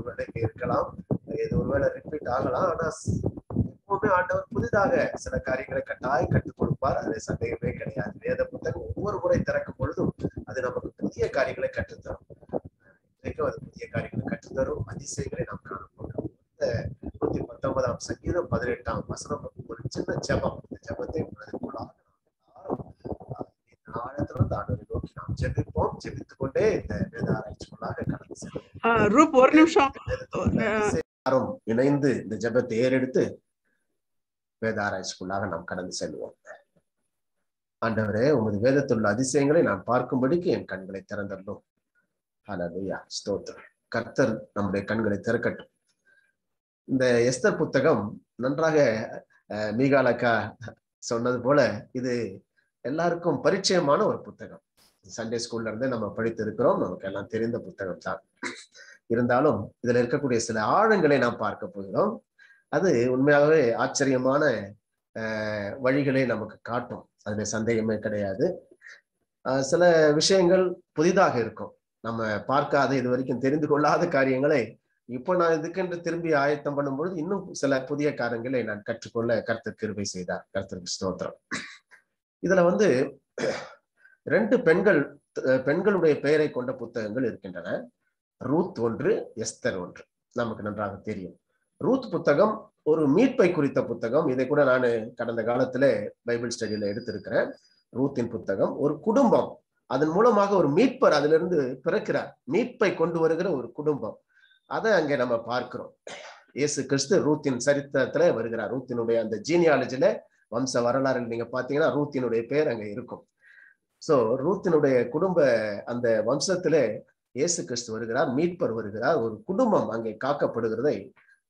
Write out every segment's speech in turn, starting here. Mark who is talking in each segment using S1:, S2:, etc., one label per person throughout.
S1: ஒருவேளை இருக்கலாம் இது ஒருவேளை ரிப்பீட் ஆகலாம். ஆனா எப்பவுமே ஆண்டவர் புதிதாக சில காரியங்களை கட்டாயம் கற்றுக் கொடுப்பார். அது சந்தேகமே கிடையாது. வேத புத்தகம் ஒவ்வொரு முறை திறக்கும் பொழுதும் அது நமக்கு புதிய காரியங்களை கற்றுத்தரும். இன்றைக்கும் அது புதிய காரியங்களை கற்றுத்தரும். அதிசயங்களை நாம் காண இந்த நூத்தி பத்தொன்பதாம் சங்கீதம் பதினெட்டாம் வசனம் ஒரு சின்ன ஜெபம். இந்த ஜபத்தை ஆழத்திலிருந்து ஆண்டவரை நோக்கி நாம் ஜெபிப்போம் ஜெபித்துக் கொண்டே இந்த வேத ஆராய்ச்சிக்குள்ளாக கடந்து செல்வோம்.
S2: ரூப் ஒரு நிமிஷம்.
S1: எல்லாரும் இணைந்து இந்த ஜெபத்தை ஏறெடுத்து வேத ஆராய்ச்சிக்குள்ளாக நாம் கடந்து செல்வோம். ஆண்டவரே உமது வேதத்தில் உள்ள அதிசயங்களை நான் பார்க்கும்படிக்கு என் கண்களை திறந்தள்ளும் ஹalleluya. ஸ்தோத்திரம். கர்த்தர் நம்முடைய கண்களை திறக்கட்டும். இந்த எஸ்தர் புத்தகம் நன்றாக மீகாலக்கா சொன்னது போல இது எல்லாருக்கும் பரிச்சயமான ஒரு புத்தகம். சண்டே ஸ்கூல்ல இருந்தே நம்ம படித்திருக்கிறோம் நமக்கு எல்லாம் தெரிந்த புத்தகம் தான். இருந்தாலும் இதுல இருக்கக்கூடிய சில ஆழங்களை நாம் பார்க்க போகிறோம். அது உண்மையாகவே ஆச்சரியமான வழிகளை நமக்கு காட்டும். அதுல சந்தேகமே கிடையாது. சில விஷயங்கள் புதிதாக இருக்கும். நம்ம பார்க்காத இது வரைக்கும் தெரிந்து கொள்ளாத காரியங்களை இப்போ நான் இதுக்கென்று திரும்பி ஆயத்தம் பண்ணும்பொழுது இன்னும் சில புதிய காரியங்களை நான் கற்றுக்கொள்ள கர்த்தர் கிருபை செய்தார். கர்த்தருக்கு ஸ்தோத்திரம். இதுல வந்து ரெண்டு பெண்கள் பெண்களுடைய பெயரை கொண்ட புத்தகங்கள் இருக்கின்றன. ரூத் ஒன்று எஸ்தர் ஒன்று. நமக்கு நன்றாக தெரியும். ரூத் புத்தகம் ஒரு மீட்பை குறித்த புத்தகம். இதை கூட நான் கடந்த காலத்துல பைபிள் ஸ்டடியில எடுத்திருக்கிறேன். ரூத்தின் புத்தகம். ஒரு குடும்பம். அதன் மூலமாக ஒரு மீட்பர் அதிலிருந்து பிறக்கிறார். மீட்பை கொண்டு வருகிற ஒரு குடும்பம். அதை அங்கே நம்ம பார்க்கிறோம். இயேசு கிறிஸ்து ரூத்தின் சரித்திரத்துல வருகிறார். ரூத்தினுடைய அந்த ஜீனியாலஜில வம்ச வரலாறு நீங்க பாத்தீங்கன்னா ரூத்தினுடைய பேர் அங்க இருக்கும். சோ ரூத்தினுடைய குடும்ப அந்த வம்சத்துல இயேசு கிறிஸ்து வருகிறார் மீட்பர் வருகிறார் ஒரு குடும்பம் அங்கே காக்கப்படுகிறதை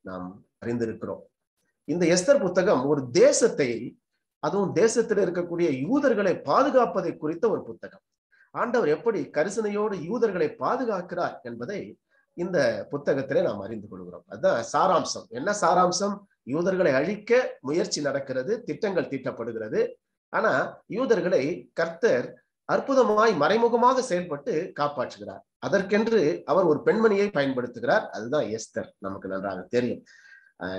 S1: நாம் அறிந்திருக்கிறோம். இந்த எஸ்தர் புத்தகம் ஒரு தேசத்தை அதுவும் தேசத்தில் இருக்கக்கூடிய யூதர்களை பாதுகாப்பதை குறித்த ஒரு புத்தகம். ஆண்டவர் எப்படி கரிசனையோடு யூதர்களை பாதுகாக்கிறார் என்பதை இந்த புத்தகத்திலே நாம் அறிந்து கொள்கிறோம். அதுதான் சாராம்சம். என்ன சாராம்சம்? யூதர்களை அழிக்க முயற்சி நடக்கிறது திட்டங்கள் தீட்டப்படுகிறது. ஆனா யூதர்களை கர்த்தர் அற்புதமாய் மறைமுகமாக செயல்பட்டு காப்பாற்றுகிறார். அதற்கென்று அவர் ஒரு பெண்மணியை பயன்படுத்துகிறார். அதுதான் எஸ்தர். நமக்கு நன்றாக தெரியும்.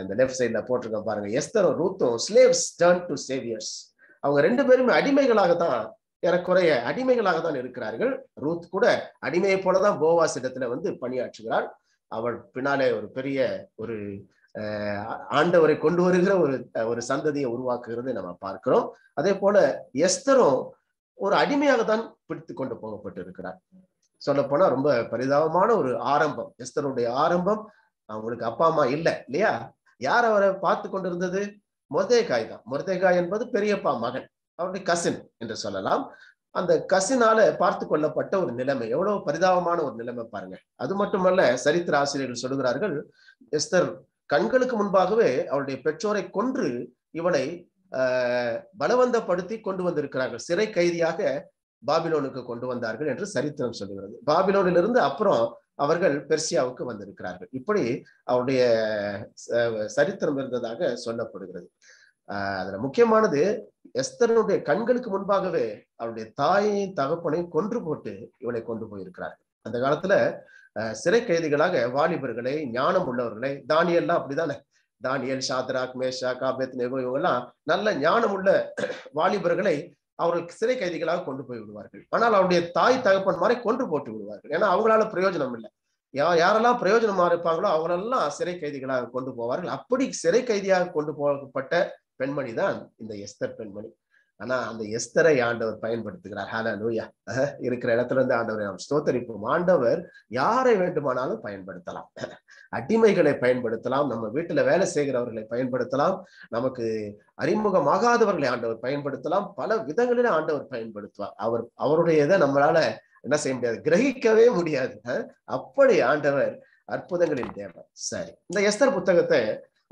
S1: இந்த லெஃப்ட் சைட்ல போட்டிருக்கோம் பாருங்க. எஸ்தரும் ரூத்தும் ஸ்லேவ்ஸ் டர்ன் டு சேவியர்ஸ் அவங்க ரெண்டு பேருமே அடிமைகளாக தான் ஏறக்குறைய அடிமைகளாக தான் இருக்கிறார்கள். ரூத் கூட அடிமையை போலதான் போவாஸ் இடத்துல வந்து பணியாற்றுகிறாள். அவள் பின்னாலே ஒரு பெரிய ஒரு ஆண்டவரை கொண்டு வருகிற ஒரு ஒரு சந்ததியை உருவாக்குகிறது நம்ம பார்க்கிறோம். அதே போல எஸ்தரும் ஒரு அடிமையாக தான் பிடித்து கொண்டு போகப்பட்டு இருக்கிறார் சொல்ல போனா ரொம்ப பரிதாபமான ஒரு ஆரம்பம். எஸ்தருடைய ஆரம்பம் அவங்களுக்கு அப்பா அம்மா இல்லை இல்லையா? யார் அவரை பார்த்து கொண்டிருந்தது? மொர்தேகாய் தான். மொர்தேகாய் என்பது பெரியப்பா மகன் அவருடைய கசின் என்று சொல்லலாம். அந்த கசினால பார்த்து கொள்ளப்பட்ட ஒரு நிலைமை எவ்வளவு பரிதாபமான ஒரு நிலைமை பாருங்க. அது மட்டுமல்ல சரித்திர ஆசிரியர்கள் சொல்லுகிறார்கள் எஸ்தர் கண்களுக்கு முன்பாகவே அவருடைய பெற்றோரை கொன்று இவளை ஆஹ் பலவந்தப்படுத்தி கொண்டு வந்திருக்கிறார்கள். சிறை கைதியாக பாபிலோனுக்கு கொண்டு வந்தார்கள் என்று சரித்திரம் சொல்லுகிறது பாபிலோனிலிருந்து அப்புறம் அவர்கள் பெர்சியாவுக்கு வந்திருக்கிறார்கள். இப்படி அவருடைய சரித்திரம் இருந்ததாக சொல்லப்படுகிறது. ஆஹ் அதுல முக்கியமானது எஸ்தருடைய கண்களுக்கு முன்பாகவே அவருடைய தாயையும் தகப்பனையும் கொன்று போட்டு இவனை கொண்டு போயிருக்கிறார்கள். அந்த காலத்துல சிறை கைதிகளாக வாலிபர்களை ஞானம் உள்ளவர்களை தானியல்லாம் அப்படிதானே? தானியல் ஷாத்ராக் மேஷா காபேத் நெகோ இவங்கெல்லாம் நல்ல ஞானம் உள்ள வாலிபர்களை அவர்கள் சிறை கைதிகளாக கொண்டு போய் விடுவார்கள். ஆனால் அவருடைய தாய் தகப்பன் மாதிரி கொன்று போட்டு விடுவார்கள். ஏன்னா அவங்களால பிரயோஜனம் இல்லை. யா யாரெல்லாம் பிரயோஜனமா இருப்பாங்களோ அவங்களெல்லாம் சிறை கைதிகளாக கொண்டு போவார்கள். அப்படி சிறை கைதியாக கொண்டு போகப்பட்ட பெண்மணி தான் இந்த எஸ்தர் பெண்மணி. ஆனா அந்த எஸ்தரை ஆண்டவர் பயன்படுத்துகிறார். ஹாலா லூயா இருக்கிற இடத்துல இருந்து ஆண்டவரை நாம் ஸ்தோத்தரிப்போம். ஆண்டவர் யாரை வேண்டுமானாலும் பயன்படுத்தலாம். அடிமைகளை பயன்படுத்தலாம். நம்ம வீட்டுல வேலை செய்கிறவர்களை பயன்படுத்தலாம். நமக்கு அறிமுகமாகாதவர்களை ஆண்டவர் பயன்படுத்தலாம். பல விதங்களில ஆண்டவர் பயன்படுத்துவார். அவர் அவருடைய இதை நம்மளால என்ன செய்ய முடியாது? கிரகிக்கவே முடியாது. அப்படி ஆண்டவர் அற்புதங்களின் தேவை சரி. இந்த எஸ்தர் புத்தகத்தை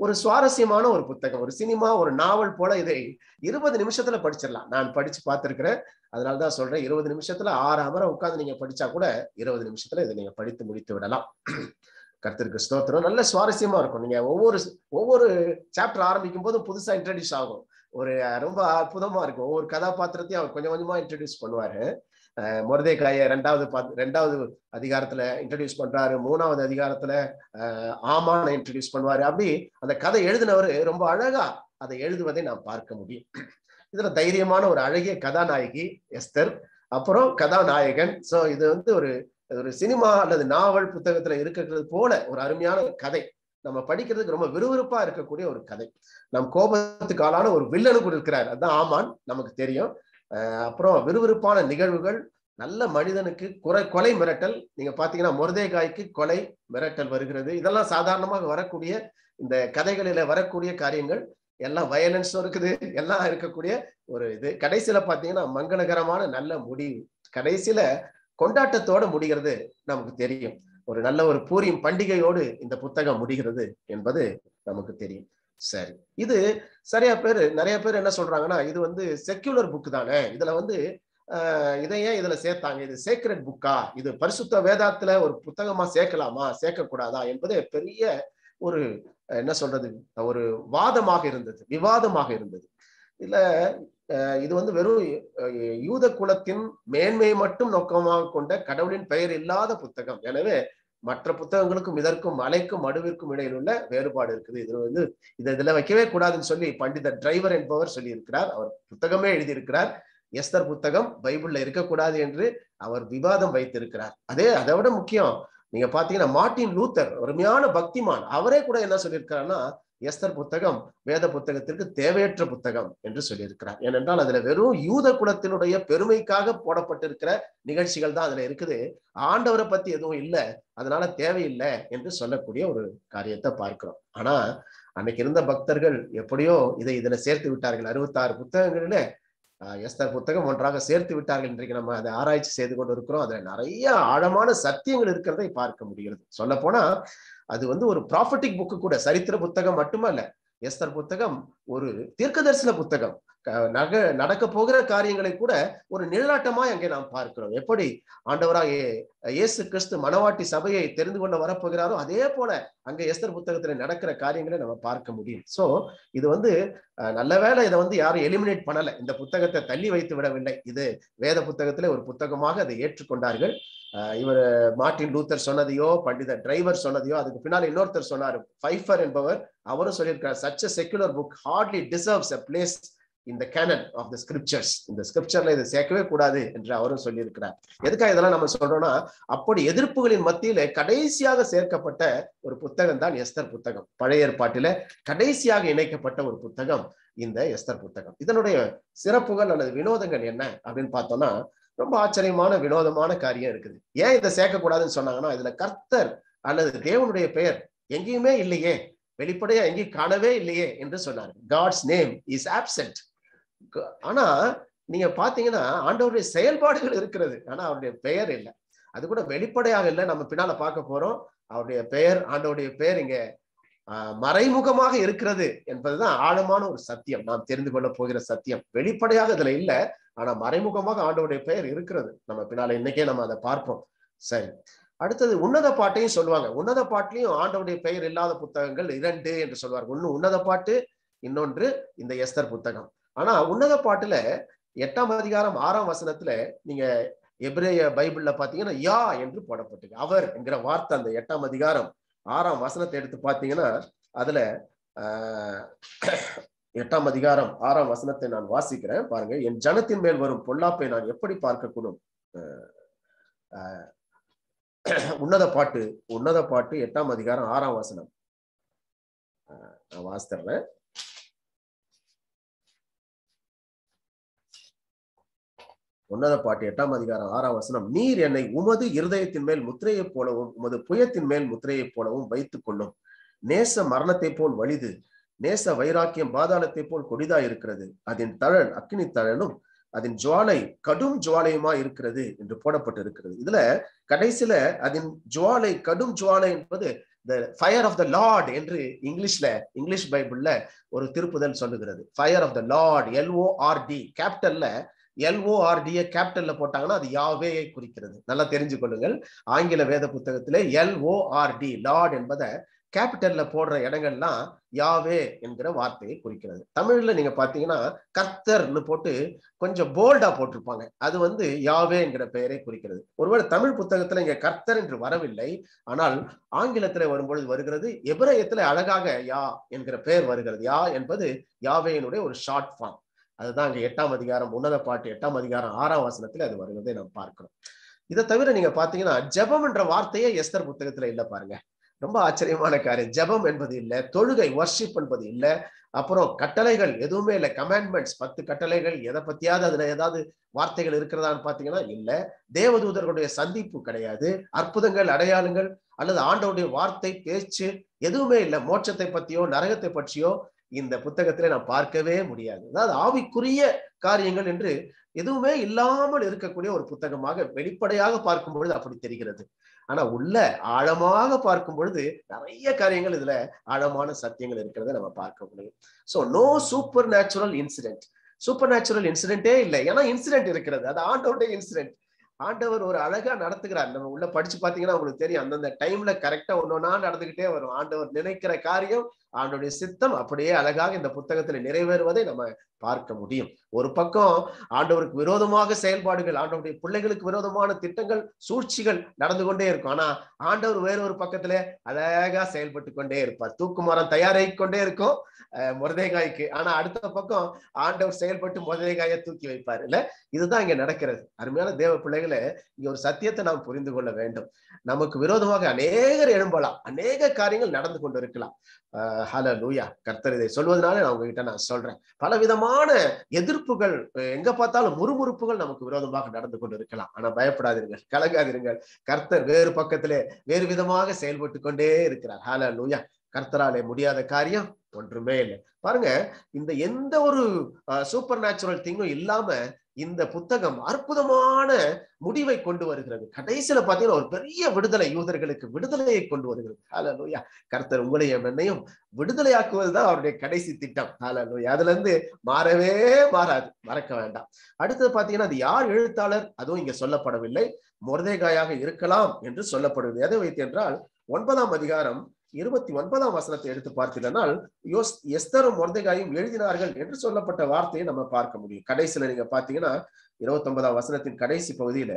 S1: ஒரு சுவாரஸ்யமான ஒரு புத்தகம் ஒரு சினிமா ஒரு நாவல் போல இதை இருபது நிமிஷத்துல படிச்சிடலாம். நான் படிச்சு பார்த்திருக்கிறேன். அதனாலதான் சொல்றேன் இருபது நிமிஷத்துல ஆறு அமர உட்காந்து நீங்க படிச்சா கூட இருபது நிமிஷத்துல இதை நீங்க படித்து முடித்து விடலாம். கருத்திற்கு ஸ்தோத்திரம். நல்ல சுவாரஸ்யமா இருக்கும். நீங்க ஒவ்வொரு ஒவ்வொரு சாப்டர் ஆரம்பிக்கும் போதும் புதுசா இன்ட்ரடியூஸ் ஆகும். ஒரு ரொம்ப அற்புதமா இருக்கும். ஒவ்வொரு கதாபாத்திரத்தையும் அவர் கொஞ்சம் கொஞ்சமா இன்ட்ரடியூஸ் பண்ணுவாரு. மொரதேக்காய ரெண்டாவது ரெண்டாவது அதிகாரத்துல இன்ட்ரடியூஸ் பண்றாரு. மூணாவது அதிகாரத்துல ஆமான இன்ட்ரடியூஸ் பண்ணுவாரு. அப்படி அந்த கதை எழுதினவர் ரொம்ப அழகா அதை எழுதுவதை நாம் பார்க்க முடியும். இதுல தைரியமான ஒரு அழகிய கதாநாயகி எஸ்தர் அப்புறம் கதாநாயகன். சோ இது வந்து ஒரு ஒரு சினிமா அல்லது நாவல் புத்தகத்துல இருக்கிறது போல ஒரு அருமையான கதை. நம்ம படிக்கிறதுக்கு ரொம்ப விறுவிறுப்பா இருக்கக்கூடிய ஒரு கதை. நம் கோபத்துக்கு ஆளான ஒரு வில்லனுக்கு இருக்கிறார். அதுதான் ஆமான் நமக்கு தெரியும். அப்புறம் விறுவிறுப்பான நிகழ்வுகள் நல்ல மனிதனுக்கு குறை கொலை மிரட்டல் நீங்க பாத்தீங்கன்னா முருதேகாய்க்கு கொலை மிரட்டல் வருகிறது. இதெல்லாம் சாதாரணமாக வரக்கூடிய இந்த கதைகளில வரக்கூடிய காரியங்கள். எல்லாம் வயலன்ஸும் இருக்குது. எல்லாம் இருக்கக்கூடிய ஒரு இது. கடைசியில பாத்தீங்கன்னா மங்களகரமான நல்ல முடிவு. கடைசியில கொண்டாட்டத்தோட முடிகிறது நமக்கு தெரியும். ஒரு நல்ல ஒரு பூரியும் பண்டிகையோடு இந்த புத்தகம் முடிகிறது என்பது நமக்கு தெரியும். சரி. இது சரியா பேர் நிறைய பேர் என்ன சொல்றாங்கன்னா இது வந்து செக்யூலர் புக் தானே. இதுல வந்து இதை ஏன் இதுல சேர்த்தாங்க? இது சேக்ரெட் புக்கா இது பரிசுத்த வேதாத்துல ஒரு புத்தகமா சேர்க்கலாமா? சேர்க்கக்கூடாதா? என்பது பெரிய ஒரு என்ன சொல்றது ஒரு வாதமாக இருந்தது விவாதமாக இருந்தது. இல்ல இது வந்து வெறும் யூத குலத்தின் மேன்மையை மட்டும் நோக்கமாக கொண்ட கடவுளின் பெயர் இல்லாத புத்தகம். எனவே மற்ற புத்தகங்களுக்கும் இதற்கும் மலைக்கும் மடுவிற்கும் இடையில் உள்ள வேறுபாடு இருக்குது. இதுல வந்து இதை இதுல வைக்கவே கூடாதுன்னு சொல்லி பண்டிதர் டிரைவர் என்பவர் சொல்லியிருக்கிறார். அவர் புத்தகமே எழுதியிருக்கிறார். எஸ்தர் புத்தகம் பைபிள்ல இருக்கக்கூடாது என்று அவர் விவாதம் வைத்திருக்கிறார். அதே அதை விட முக்கியம் நீங்க பாத்தீங்கன்னா மார்டின் லூத்தர் அருமையான பக்திமான். அவரே கூட என்ன சொல்லியிருக்கிறாருன்னா எஸ்தர் புத்தகம் வேத புத்தகத்திற்கு தேவையற்ற புத்தகம் என்று சொல்லியிருக்கிறார். ஏனென்றால் அதுல வெறும் யூத குலத்தினுடைய பெருமைக்காக போடப்பட்டிருக்கிற நிகழ்ச்சிகள் தான் அதுல இருக்குது. ஆண்டவரை பத்தி எதுவும் இல்லை அதனால தேவையில்லை என்று சொல்லக்கூடிய ஒரு காரியத்தை பார்க்கிறோம். ஆனா அன்னைக்கு இருந்த பக்தர்கள் எப்படியோ இதை இதுல சேர்த்து விட்டார்கள். அறுபத்தாறு புத்தகங்களில எஸ்தர் புத்தகம் ஒன்றாக சேர்த்து விட்டார்கள். இன்றைக்கு நம்ம அதை ஆராய்ச்சி செய்து கொண்டு இருக்கிறோம். அதுல நிறைய ஆழமான சத்தியங்கள் இருக்கிறதை பார்க்க முடிகிறது. சொல்ல போனா அது வந்து ஒரு ப்ராஃபட்டிக் புக்கு கூட சரித்திர புத்தகம் மட்டுமல்ல. எஸ்தர் புத்தகம் ஒரு தீர்க்கதரிசன புத்தகம். நக நடக்க போகிற காரியங்களை கூட ஒரு நிழலாட்டமாய் அங்கே நாம் பார்க்கிறோம். எப்படி? ஆண்டவராக இயேசு கிறிஸ்து மனவாட்டி சபையை தெரிந்து கொள்ள வரப்போகிறாரோ அதே போல அங்க எஸ்தர் புத்தகத்துல நடக்கிற காரியங்களை நம்ம பார்க்க முடியும். சோ இது வந்து நல்ல வேலை இதை வந்து யாரும் எலிமினேட் பண்ணல. இந்த புத்தகத்தை தள்ளி வைத்து விடவில்லை. இது வேத புத்தகத்துல ஒரு புத்தகமாக அதை ஏற்றுக்கொண்டார்கள். இவர் மார்டின் லூத்தர் சொன்னதையோ பண்டித டிரைவர் சொன்னதையோ அதுக்கு பின்னால் இன்னொருத்தர் சொன்னார். ஃபைஃபர் என்பவர் அவரும் சொல்லியிருக்கார் such a secular book hardly deserves a place in the canon of the scriptures இந்த ஸ்கிரிப்சர்ல இதை சேர்க்கவே கூடாது என்று அவரும் சொல்லியிருக்கிறார். எதுக்காக இதெல்லாம் நம்ம சொல்றோம்னா அப்படி எதிர்ப்புகளின் மத்தியில கடைசியாக சேர்க்கப்பட்ட ஒரு புத்தகம் தான் எஸ்தர் புத்தகம். பழைய ஏற்பாட்டில கடைசியாக இணைக்கப்பட்ட ஒரு புத்தகம் இந்த எஸ்தர் புத்தகம். இதனுடைய சிறப்புகள் அல்லது வினோதங்கள் என்ன அப்படின்னு பார்த்தோம்னா ரொம்ப ஆச்சரியமான வினோதமான காரியம் இருக்குது. ஏன் இதை சேர்க்கக்கூடாதுன்னு சொன்னாங்கன்னா இதுல கர்த்தர் அல்லது தேவனுடைய பெயர் எங்கேயுமே இல்லையே வெளிப்படையா எங்கேயும் காணவே இல்லையே என்று சொன்னார். காட்ஸ் நேம் இஸ் ஆப்சென்ட் ஆனா நீங்க பாத்தீங்கன்னா ஆண்டவருடைய செயல்பாடுகள் இருக்கிறது. ஆனா அவருடைய பெயர் இல்லை. அது கூட வெளிப்படையாக இல்லை. நம்ம பின்னால பார்க்க போறோம். அவருடைய பெயர் ஆண்டவருடைய பெயர் இங்க மறைமுகமாக இருக்கிறது என்பதுதான் ஆழமான ஒரு சத்தியம். நாம் தெரிந்து கொள்ள போகிற சத்தியம். வெளிப்படையாக இதுல இல்லை. ஆனா மறைமுகமாக ஆண்டவருடைய பெயர் இருக்கிறது. நம்ம பின்னால இன்னைக்கே நம்ம அதை பார்ப்போம். சரி. அடுத்தது உன்னத பாட்டையும் சொல்லுவாங்க. உன்னத பாட்டிலையும் ஆண்டவருடைய பெயர் இல்லாத புத்தகங்கள் இரண்டு என்று சொல்வார்கள் ஒன்னு உன்னத பாட்டு இன்னொன்று இந்த எஸ்தர் புத்தகம். ஆனா உன்னத பாட்டுல எட்டாம் அதிகாரம் ஆறாம் வசனத்துல நீங்க எப்ரேய பைபிள்ல பாத்தீங்கன்னா யா என்று போடப்பட்டிருக்கு. அவர் என்கிற வார்த்தை அந்த எட்டாம் அதிகாரம் ஆறாம் வசனத்தை எடுத்து பாத்தீங்கன்னா அதுல ஆஹ் எட்டாம் அதிகாரம் ஆறாம் வசனத்தை நான் வாசிக்கிறேன். பாருங்க என் ஜனத்தின் மேல் வரும் பொல்லாப்பை நான் எப்படி பார்க்கக்கூடும்? உன்னத பாட்டு உன்னத பாட்டு எட்டாம் அதிகாரம் ஆறாம் வசனம். நான் வாசித்தர்றேன் உன்னத பாட்டு எட்டாம் அதிகாரம் ஆறாம் வசனம். நீர் என்னை உமது இருதயத்தின் மேல் முத்திரையைப் போலவும் உமது புயத்தின் மேல் முத்திரையைப் போலவும் வைத்துக் கொள்ளும் நேச மரணத்தை போல் வலிது. நேச வைராக்கியம் பாதாளத்தை போல் கொடிதா இருக்கிறது. அதன் தழல் அக்னி தழலும் அதன் ஜுவாலை கடும் ஜுவாலையுமா இருக்கிறது என்று போடப்பட்டு இருக்கிறது இதுல கடைசியில அதன் ஜுவாலை கடும் ஜுவாலை என்பது the fire of the lord என்று இங்கிலீஷ்ல இங்கிலீஷ் பைபிள்ல ஒரு திருப்புதல் சொல்லுகிறது. Fire of the lord L O R D கேபிட்டல்ல எல்ஓஆர்டிய கேபிட்டல்ல போட்டாங்கன்னா அது யாவேயை குறிக்கிறது? நல்லா தெரிஞ்சு கொள்ளுங்கள் ஆங்கில வேத புத்தகத்திலே எல்ஓஆர்டி லார்ட் என்பதை கேபிட்டல்ல போடுற இடங்கள்லாம் யாவே என்கிற வார்த்தையை குறிக்கிறது. தமிழ்ல நீங்க பாத்தீங்கன்னா கர்த்தர்னு போட்டு கொஞ்சம் போல்டா போட்டிருப்பாங்க. அது வந்து யாவே என்கிற பெயரை குறிக்கிறது. ஒருவேளை தமிழ் புத்தகத்துல இங்க கர்த்தர் என்று வரவில்லை ஆனால் ஆங்கிலத்துல வரும்பொழுது வருகிறது எபிரயத்துல அழகாக யா என்கிற பெயர் வருகிறது. யா என்பது யாவேனுடைய ஒரு ஷார்ட் ஃபார்ம் அதுதான் அங்க எட்டாம் அதிகாரம் உன்னத பாட்டு எட்டாம் அதிகாரம் ஆறாம் வசனத்துல அது வருவதை நாம் பார்க்கிறோம். இதை தவிர நீங்க பாத்தீங்கன்னா ஜபம் என்ற வார்த்தையே எஸ்தர் புத்தகத்துல இல்ல பாருங்க. ரொம்ப ஆச்சரியமான காரியம். ஜெபம் என்பது இல்லை தொழுகை வர்ஷிப் என்பது இல்லை அப்புறம் கட்டளைகள் எதுவுமே இல்லை. கமாண்ட்மெண்ட்ஸ் பத்து கட்டளைகள் எதை பத்தியாவது அதுல ஏதாவது வார்த்தைகள் இருக்கிறதான்னு பாத்தீங்கன்னா இல்ல. தேவதூதர்களுடைய சந்திப்பு கிடையாது. அற்புதங்கள் அடையாளங்கள் அல்லது ஆண்டவுடைய வார்த்தை பேச்சு எதுவுமே இல்லை. மோட்சத்தை பத்தியோ நரகத்தை பற்றியோ இந்த புத்தகத்திலே நாம் பார்க்கவே முடியாது. அதாவது ஆவிக்குரிய காரியங்கள் என்று எதுவுமே இல்லாமல் இருக்கக்கூடிய ஒரு புத்தகமாக வெளிப்படையாக பார்க்கும் பொழுது அப்படி தெரிகிறது. ஆனா உள்ள ஆழமாக பார்க்கும் பொழுது நிறைய காரியங்கள் இதுல ஆழமான சத்தியங்கள் இருக்கிறத நம்ம பார்க்க முடியும். So no supernatural incident supernatural இன்சிடென்ட்டே இல்லை. ஏன்னா இன்சிடென்ட் இருக்கிறது. அது ஆண்டவருடைய இன்சிடென்ட் ஆண்டவர் ஒரு அழகா நடத்துகிறார். நம்ம உள்ள படிச்சு பாத்தீங்கன்னா உங்களுக்கு தெரியும். அந்தந்த டைம்ல கரெக்டா ஒன்னொன்னா நடந்துகிட்டே வரும். ஆண்டவர் நினைக்கிற காரியம் ஆண்டோடைய சித்தம் அப்படியே அழகாக இந்த புத்தகத்துல நிறைவேறுவதை நம்ம பார்க்க முடியும். ஒரு பக்கம் ஆண்டவருக்கு விரோதமாக செயல்பாடுகள் ஆண்டவருடைய பிள்ளைகளுக்கு விரோதமான திட்டங்கள் சூழ்ச்சிகள் நடந்து கொண்டே இருக்கும். ஆனா ஆண்டவர் வேற ஒரு பக்கத்துல அழகா செயல்பட்டு கொண்டே இருப்பார். தூக்கு மரம் தயாராகி கொண்டே இருக்கும் முருதேகாய்க்கு. ஆனா அடுத்த பக்கம் ஆண்டவர் செயல்பட்டு முருதேகாய தூக்கி வைப்பார். இல்ல? இதுதான் இங்க நடக்கிறது. அருமையான தேவ பிள்ளைகளை இங்க ஒரு சத்தியத்தை நாம் புரிந்து கொள்ள வேண்டும். நமக்கு விரோதமாக அநேகர் எழும்பலாம். அநேக காரியங்கள் நடந்து கொண்டு இருக்கலாம் ஹல லூயா கர்த்தர் இதை சொல்வதனால நான் உங்ககிட்ட நான் சொல்றேன். பல விதமான எதிர்ப்புகள் எங்க பார்த்தாலும் முறுமுறுப்புகள் நமக்கு விரோதமாக நடந்து கொண்டு இருக்கலாம் ஆனா பயப்படாதீர்கள். கலங்காதீர்கள். கர்த்தர் வேறு பக்கத்திலே வேறு விதமாக செயல்பட்டு கொண்டே இருக்கிறார். ஹல லூயா கர்த்தராலே முடியாத காரியம் ஒன்றுமே இல்லை. பாருங்க இந்த எந்த ஒரு சூப்பர் நேச்சுரல் திங்கும் இல்லாம இந்த புத்தகம் அற்புதமான முடிவை கொண்டு வருகிறது. கடைசியில பாத்தீங்கன்னா ஒரு பெரிய விடுதலை யூதர்களுக்கு விடுதலையை கொண்டு வருகிறது. ஹalleluya கர்த்தர் உங்களையும் என்னையும் விடுதலையாக்குவதுதான் அவருடைய கடைசி திட்டம். ஹalleluya அதுல இருந்து மாறவே மாறாது. மறக்க வேண்டாம். அடுத்தது பாத்தீங்கன்னா அது யார் எழுத்தாளர்? அதுவும் இங்க சொல்லப்படவில்லை. முருதேகாயாக இருக்கலாம் என்று சொல்லப்படுவது எதை வைத்து என்றால் ஒன்பதாம் அதிகாரம் இருபத்தி ஒன்பதாம் வசனத்தை எடுத்து பார்த்தீங்கன்னா யோஸ் எஸ்தரும் மொர்தேகாயும் எழுதினார்கள் என்று சொல்லப்பட்ட வார்த்தையை நம்ம பார்க்க முடியும். கடைசியில நீங்க பாத்தீங்கன்னா இருபத்தி ஒன்பதாம் வசனத்தின் கடைசி பகுதியில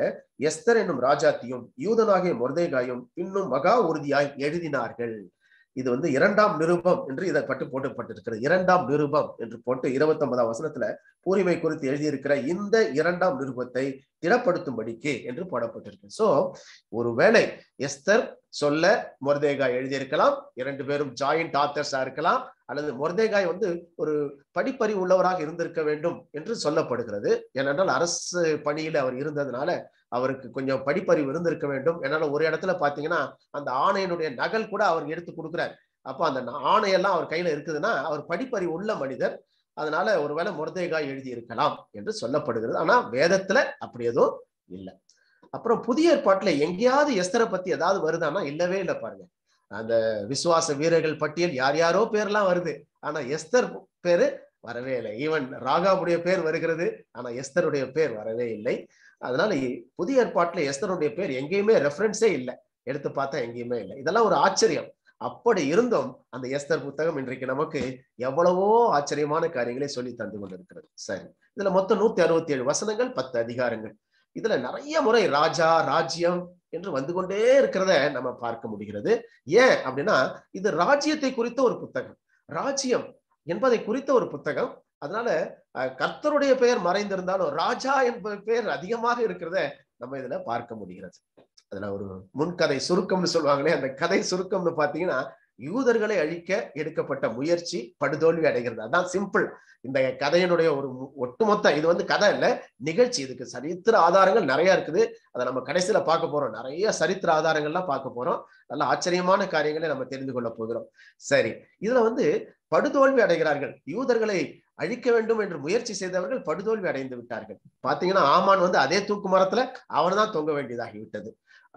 S1: எஸ்தர் என்னும் ராஜாத்தியும் யூதனாகிய மொர்தேகாயும் இன்னும் மகா உறுதியாய் எழுதினார்கள். இது வந்து இரண்டாம் நிருபம் என்று இதை பட்டு போட்டுப்பட்டிருக்கிறது. இரண்டாம் நிருபம் என்று போட்டு இருபத்தி ஒன்பதாம் வசனத்துல பூரிமை குறித்து எழுதியிருக்கிற இந்த இரண்டாம் நிருபத்தை திடப்படுத்தும்படிக்கு என்று போடப்பட்டிருக்கு. சோ ஒருவேளை எஸ்தர் சொல்ல மொர்தேகாய் எழுதியிருக்கலாம் இரண்டு பேரும் ஜாயிண்ட் ஆத்தர்ஸா இருக்கலாம் அல்லது மொர்தேகாய் வந்து ஒரு படிப்பறிவு உள்ளவராக இருந்திருக்க வேண்டும் என்று சொல்லப்படுகிறது. ஏனென்றால் அரசு பணியில அவர் இருந்ததுனால அவருக்கு கொஞ்சம் படிப்பறிவு இருந்திருக்க வேண்டும். என்னால ஒரு இடத்துல பாத்தீங்கன்னா அந்த ஆணையனுடைய நகல் கூட அவர் எடுத்து கொடுக்குறார். அப்போ அந்த ஆணையெல்லாம் அவர் கையில இருக்குதுன்னா அவர் படிப்பறிவு உள்ள மனிதர் அதனால ஒருவேளை முருதேகாய் எழுதி இருக்கலாம் என்று சொல்லப்படுகிறது. ஆனா வேதத்துல அப்படி எதுவும் இல்லை. அப்புறம் புதிய ஏற்பாட்டுல எங்கேயாவது எஸ்தரை பத்தி ஏதாவது வருதானா இல்லவே இல்லை பாருங்க. அந்த விசுவாச வீரர்கள் பட்டியல் யார் யாரோ பேர்லாம் வருது. ஆனா எஸ்தர் பேரு வரவே இல்லை. ஈவன் ராகாவுடைய பேர் வருகிறது ஆனா எஸ்தருடைய பேர் வரவே இல்லை. அதனால புதிய ஏற்பாட்டுல எஸ்தருடைய பேர் எங்கேயுமே ரெஃபரன்ஸே இல்லை. எடுத்து பார்த்தா எங்கேயுமே இல்லை. இதெல்லாம் ஒரு ஆச்சரியம். அப்படி இருந்தும் அந்த எஸ்தர் புத்தகம் இன்றைக்கு நமக்கு எவ்வளவோ ஆச்சரியமான காரியங்களை சொல்லி தந்து கொண்டிருக்கிறது. சரி. இதுல மொத்தம் நூத்தி அறுபத்தி ஏழு வசனங்கள் பத்து அதிகாரங்கள். இதுல நிறைய முறை ராஜா ராஜ்யம் என்று வந்து கொண்டே இருக்கிறத நம்ம பார்க்க முடிகிறது. ஏன் அப்படின்னா இது ராஜ்யத்தை குறித்த ஒரு புத்தகம். ராஜ்யம் என்பதை குறித்த ஒரு புத்தகம். அதனால கர்த்தருடைய பெயர் மறைந்திருந்தாலும் ராஜா என்பது பெயர் அதிகமாக இருக்கிறத நம்ம இதுல பார்க்க முடிகிறது. அதுல ஒரு முன்கதை சுருக்கம்னு சொல்லுவாங்களே அந்த கதை சுருக்கம்னு பாத்தீங்கன்னா யூதர்களை அழிக்க எடுக்கப்பட்ட முயற்சி படுதோல்வி அடைகிறது. அதான் சிம்பிள் இந்த கதையினுடைய ஒரு ஒட்டுமொத்த இது வந்து கதை இல்ல நிகழ்ச்சி. இதுக்கு சரித்திர ஆதாரங்கள் நிறைய இருக்குது. அதை நம்ம கடைசியில பார்க்க போறோம். நிறைய சரித்திர ஆதாரங்கள்லாம் பார்க்க போறோம். நல்ல ஆச்சரியமான காரியங்களை நம்ம தெரிந்து கொள்ள போகிறோம். சரி. இதுல வந்து படுதோல்வி அடைகிறார்கள். யூதர்களை அழிக்க வேண்டும் என்று முயற்சி செய்தவர்கள் படுதோல்வி அடைந்து விட்டார்கள். பாத்தீங்கன்னா ஆமான் வந்து அதே தூக்கு மரத்துல அவன் தான் தொங்க வேண்டியதாகிவிட்டது.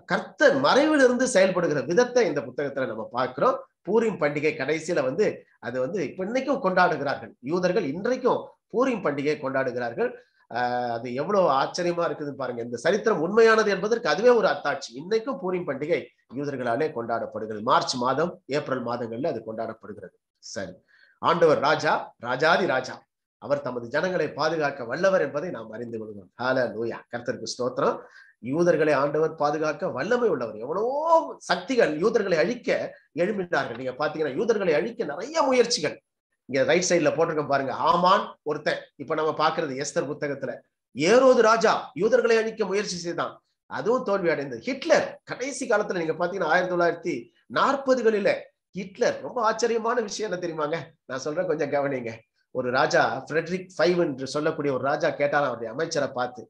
S1: கர்த்தர் மறைவிலிருந்து செயல்படுகிற விதத்தை இந்த புத்தகத்துல நம்ம பார்க்கிறோம். பூரிம் பண்டிகை கடைசியில வந்து அது வந்து இப்ப இன்னைக்கும் கொண்டாடுகிறார்கள். யூதர்கள் இன்றைக்கும் பூரிம் பண்டிகை கொண்டாடுகிறார்கள். அது எவ்வளவு ஆச்சரியமா இருக்குதுன்னு பாருங்க. இந்த சரித்திரம் உண்மையானது என்பதற்கு அதுவே ஒரு அத்தாட்சி. இன்னைக்கும் பூரிம் பண்டிகை யூதர்களாலே கொண்டாடப்படுகிறது. மார்ச் மாதம் ஏப்ரல் மாதங்கள்ல அது கொண்டாடப்படுகிறது. சரி. ஆண்டவர் ராஜா ராஜாதி ராஜா. அவர் தமது ஜனங்களை பாதுகாக்க வல்லவர் என்பதை நாம் அறிந்து கொள்கிறோம். ஹால கர்த்தருக்கு ஸ்தோத்திரம். யூதர்களை ஆண்டவர் பாதுகாக்க வல்லமை உள்ளவர். எவ்வளவோ சக்திகள் யூதர்களை அழிக்க எழும்பினார்கள். நீங்க பாத்தீங்கன்னா யூதர்களை அழிக்க நிறைய முயற்சிகள். இங்க ரைட் சைட்ல போட்டிருக்க பாருங்க. ஆமான் ஒருத்தன். இப்ப நம்ம பாக்குறது எஸ்தர் புத்தகத்துல. ஏரோது ராஜா யூதர்களை அழிக்க முயற்சி செய்தான். அதுவும் தோல்வி அடைந்தது ஹிட்லர் கடைசி காலத்துல நீங்க பாத்தீங்கன்னா ஆயிரத்தி தொள்ளாயிரத்தி நாற்பதுகளில ஹிட்லர் ரொம்ப ஆச்சரியமான விஷயம் என்ன தெரியுமாங்க? நான் சொல்றேன் கொஞ்சம் கவனிங்க. ஒரு ராஜா ஃப்ரெட்ரிக் ஃபைவ் என்று சொல்லக்கூடிய ஒரு ராஜா கேட்டாலும் அவருடைய அமைச்சரை பார்த்து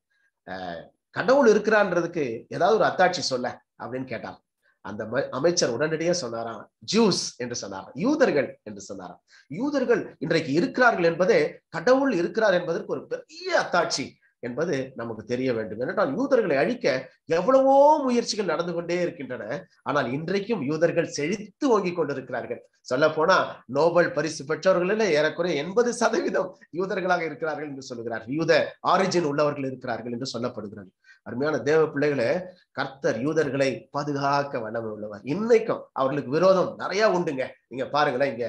S1: கடவுள் இருக்கிறான்றதுக்கு ஏதாவது ஒரு அத்தாட்சி சொல்ல அப்படின்னு கேட்டார் அந்த அமைச்சர் உடனடியே சொன்னாராம் ஜூஸ் என்று சொன்னாராம் யூதர்கள் என்று சொன்னாராம். யூதர்கள் இன்றைக்கு இருக்கிறார்கள் என்பதே கடவுள் இருக்கிறார் என்பதற்கு ஒரு பெரிய அத்தாட்சி. என்பது நமக்கு தெரிய வேண்டும். ஏனென்றால் யூதர்களை அழிக்க எவ்வளவோ முயற்சிகள் நடந்து கொண்டே இருக்கின்றன. ஆனால் இன்றைக்கும் யூதர்கள் செழித்து ஓங்கிக் கொண்டிருக்கிறார்கள். சொல்ல போனா நோபல் பரிசு பெற்றவர்களில் ஏறக்குறைய எண்பது சதவீதம் யூதர்களாக இருக்கிறார்கள் என்று சொல்லுகிறார் யூத ஆரிஜின் உள்ளவர்கள் இருக்கிறார்கள் என்று சொல்லப்படுகிறது. அருமையான தேவ பிள்ளைகளை கர்த்தர் யூதர்களை பாதுகாக்க வல்லமை உள்ளவர். இன்னைக்கும் அவர்களுக்கு விரோதம் நிறைய உண்டுங்க. நீங்க பாருங்களேன் இங்க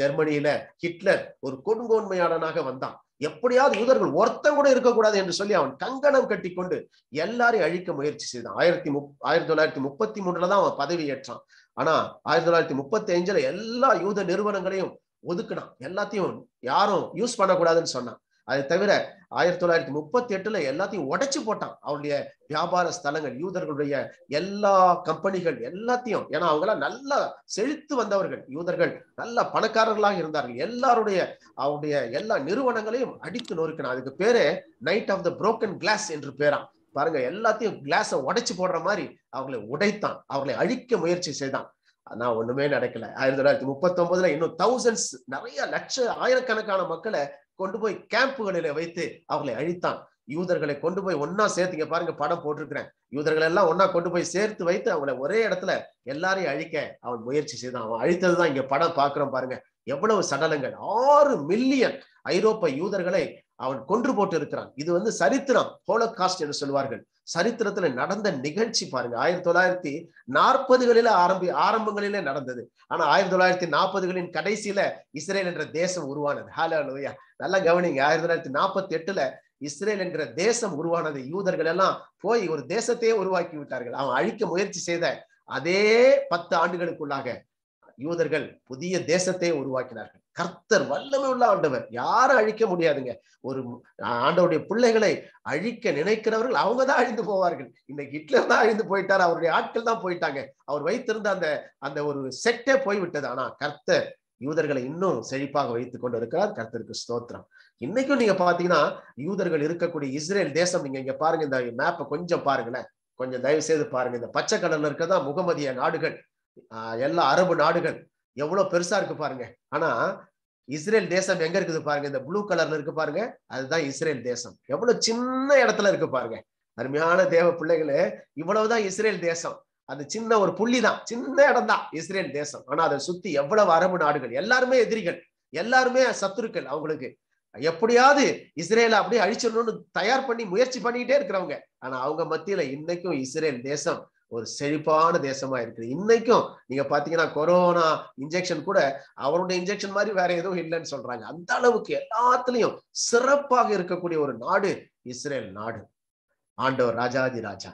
S1: ஜெர்மனியில ஹிட்லர் ஒரு கொடுங்கோன்மையாளனாக வந்தான். எப்படியாவது யூதர்கள் ஒருத்தன் கூட இருக்கக்கூடாது என்று சொல்லி அவன் கங்கணம் கட்டி கொண்டு எல்லாரையும் அழிக்க முயற்சி செய்தான். ஆயிரத்தி முப் ஆயிரத்தி தொள்ளாயிரத்தி முப்பத்தி மூணுல தான் அவன் பதவி ஏற்றான். ஆனா ஆயிரத்தி தொள்ளாயிரத்தி முப்பத்தி அஞ்சுல எல்லா யூத நிறுவனங்களையும் ஒதுக்கினான். எல்லாத்தையும் யாரும் யூஸ் பண்ணக்கூடாதுன்னு சொன்னான். அதை தவிர ஆயிரத்தி தொள்ளாயிரத்தி முப்பத்தி எட்டுல எல்லாத்தையும் உடைச்சு போட்டான். அவருடைய வியாபார ஸ்தலங்கள் யூதர்களுடைய எல்லா கம்பெனிகள் எல்லாத்தையும். ஏன்னா அவங்களாம் நல்லா செழித்து வந்தவர்கள். யூதர்கள் நல்ல பணக்காரர்களாக இருந்தார்கள். எல்லாருடைய அவருடைய எல்லா நிறுவனங்களையும் அடித்து நொறுக்கினான். அதுக்கு பேரு night of the broken glass என்று பேரான் பாருங்க எல்லாத்தையும் கிளாஸை உடைச்சு போடுற மாதிரி அவங்களை உடைத்தான். அவர்களை அழிக்க முயற்சி செய்தான். ஆனா ஒண்ணுமே நடக்கல. ஆயிரத்தி தொள்ளாயிரத்தி முப்பத்தி ஒன்பதுல இன்னும் தௌசண்ட்ஸ் நிறைய லட்ச ஆயிரக்கணக்கான மக்களை கொண்டு போய் கேம்புகளில வைத்து அவர்களை அழித்தான். யூதர்களை கொண்டு போய் ஒன்னா சேர்த்துங்க பாருங்க படம் போட்டிருக்கிறேன். யூதர்கள் எல்லாம் ஒன்னா கொண்டு போய் சேர்த்து வைத்து அவங்களை ஒரே இடத்துல எல்லாரையும் அழிக்க அவன் முயற்சி செய்தான். அவன் அழித்ததுதான் இங்க படம் பாக்குறோம் பாருங்க. எவ்வளவு சடலங்கள். ஆறு மில்லியன் ஐரோப்ப யூதர்களை அவன் கொன்று போட்டு இருக்கிறான் இது வந்து சரித்திரம் ஹோலோகாஸ்ட் என்று சொல்வார்கள். சரித்திரத்துல நடந்த நிகழ்ச்சி பாருங்க. ஆயிரத்தி தொள்ளாயிரத்தி நாற்பதுகளில ஆரம்பி ஆரம்பங்களிலே நடந்தது. ஆனா ஆயிரத்தி தொள்ளாயிரத்தி நாற்பதுகளின் கடைசியில இஸ்ரேல் என்ற தேசம் உருவானது. ஹாலோ லோயா நல்லா கவனிங்க. ஆயிரத்தி தொள்ளாயிரத்தி நாற்பத்தி எட்டுல இஸ்ரேல் என்ற தேசம் உருவானது. யூதர்கள் எல்லாம் போய் ஒரு தேசத்தையே உருவாக்கி விட்டார்கள். அவன் அழிக்க முயற்சி செய்த அதே பத்து ஆண்டுகளுக்குள்ளாக யூதர்கள் புதிய தேசத்தையே உருவாக்கினார்கள். கர்த்தர் வல்லமை உள்ள ஆண்டவர். யாரும் அழிக்க முடியாதுங்க. ஒரு ஆண்டவருடைய பிள்ளைகளை அழிக்க நினைக்கிறவர்கள் அவங்க தான் அழிந்து போவார்கள். இன்னைக்கு ஹிட்லர் தான் அழிந்து போயிட்டார். அவருடைய ஆட்கள் தான் போயிட்டாங்க. அவர் வைத்திருந்த அந்த அந்த ஒரு செட்டே போய்விட்டது. ஆனா கர்த்தர் யூதர்களை இன்னும் செழிப்பாக வைத்துக் கொண்டு இருக்கிறார் கர்த்தருக்கு ஸ்தோத்திரம். இன்னைக்கும் நீங்க பாத்தீங்கன்னா யூதர்கள் இருக்கக்கூடிய இஸ்ரேல் தேசம் நீங்க இங்க பாருங்க இந்த மேப்பை கொஞ்சம் பாருங்களேன். கொஞ்சம் தயவு செய்து பாருங்க. இந்த பச்சை கடல்ல இருக்கதான் முகமதிய நாடுகள் எல்லா அரபு நாடுகள் எவ்வளவு பெருசா இருக்கு பாருங்க. ஆனா இஸ்ரேல் தேசம் எங்க இருக்குது பாருங்க? இந்த ப்ளூ கலர்ல இருக்கு பாருங்க. அதுதான் இஸ்ரேல் தேசம். எவ்வளவு சின்ன இடத்துல இருக்கு பாருங்க. அருமையான தேவ பிள்ளைகளே இவ்வளவுதான் இஸ்ரேல் தேசம். அது சின்ன ஒரு புள்ளி தான் சின்ன இடம் தான் இஸ்ரேல் தேசம். ஆனா அதை சுத்தி எவ்வளவு அரபு நாடுகள்? எல்லாருமே எதிரிகள். எல்லாருமே சத்துருக்கள் அவங்களுக்கு. எப்படியாவது இஸ்ரேல அப்படியே அழிச்சிடணும்னு தயார் பண்ணி முயற்சி பண்ணிக்கிட்டே இருக்கிறவங்க. ஆனா அவங்க மத்தியில இன்னைக்கும் இஸ்ரேல் தேசம் ஒரு செழிப்பான தேசமா இருக்குது. இன்னைக்கும் நீங்க பாத்தீங்கன்னா கொரோனா இன்ஜெக்ஷன் கூட அவருடைய இன்ஜெக்ஷன் மாதிரி வேற எதுவும் இல்லைன்னு சொல்றாங்க. அந்த அளவுக்கு எல்லாத்துலயும் சிறப்பாக இருக்கக்கூடிய ஒரு நாடு இஸ்ரேல் நாடு. ஆண்டவர் ராஜாதி ராஜா.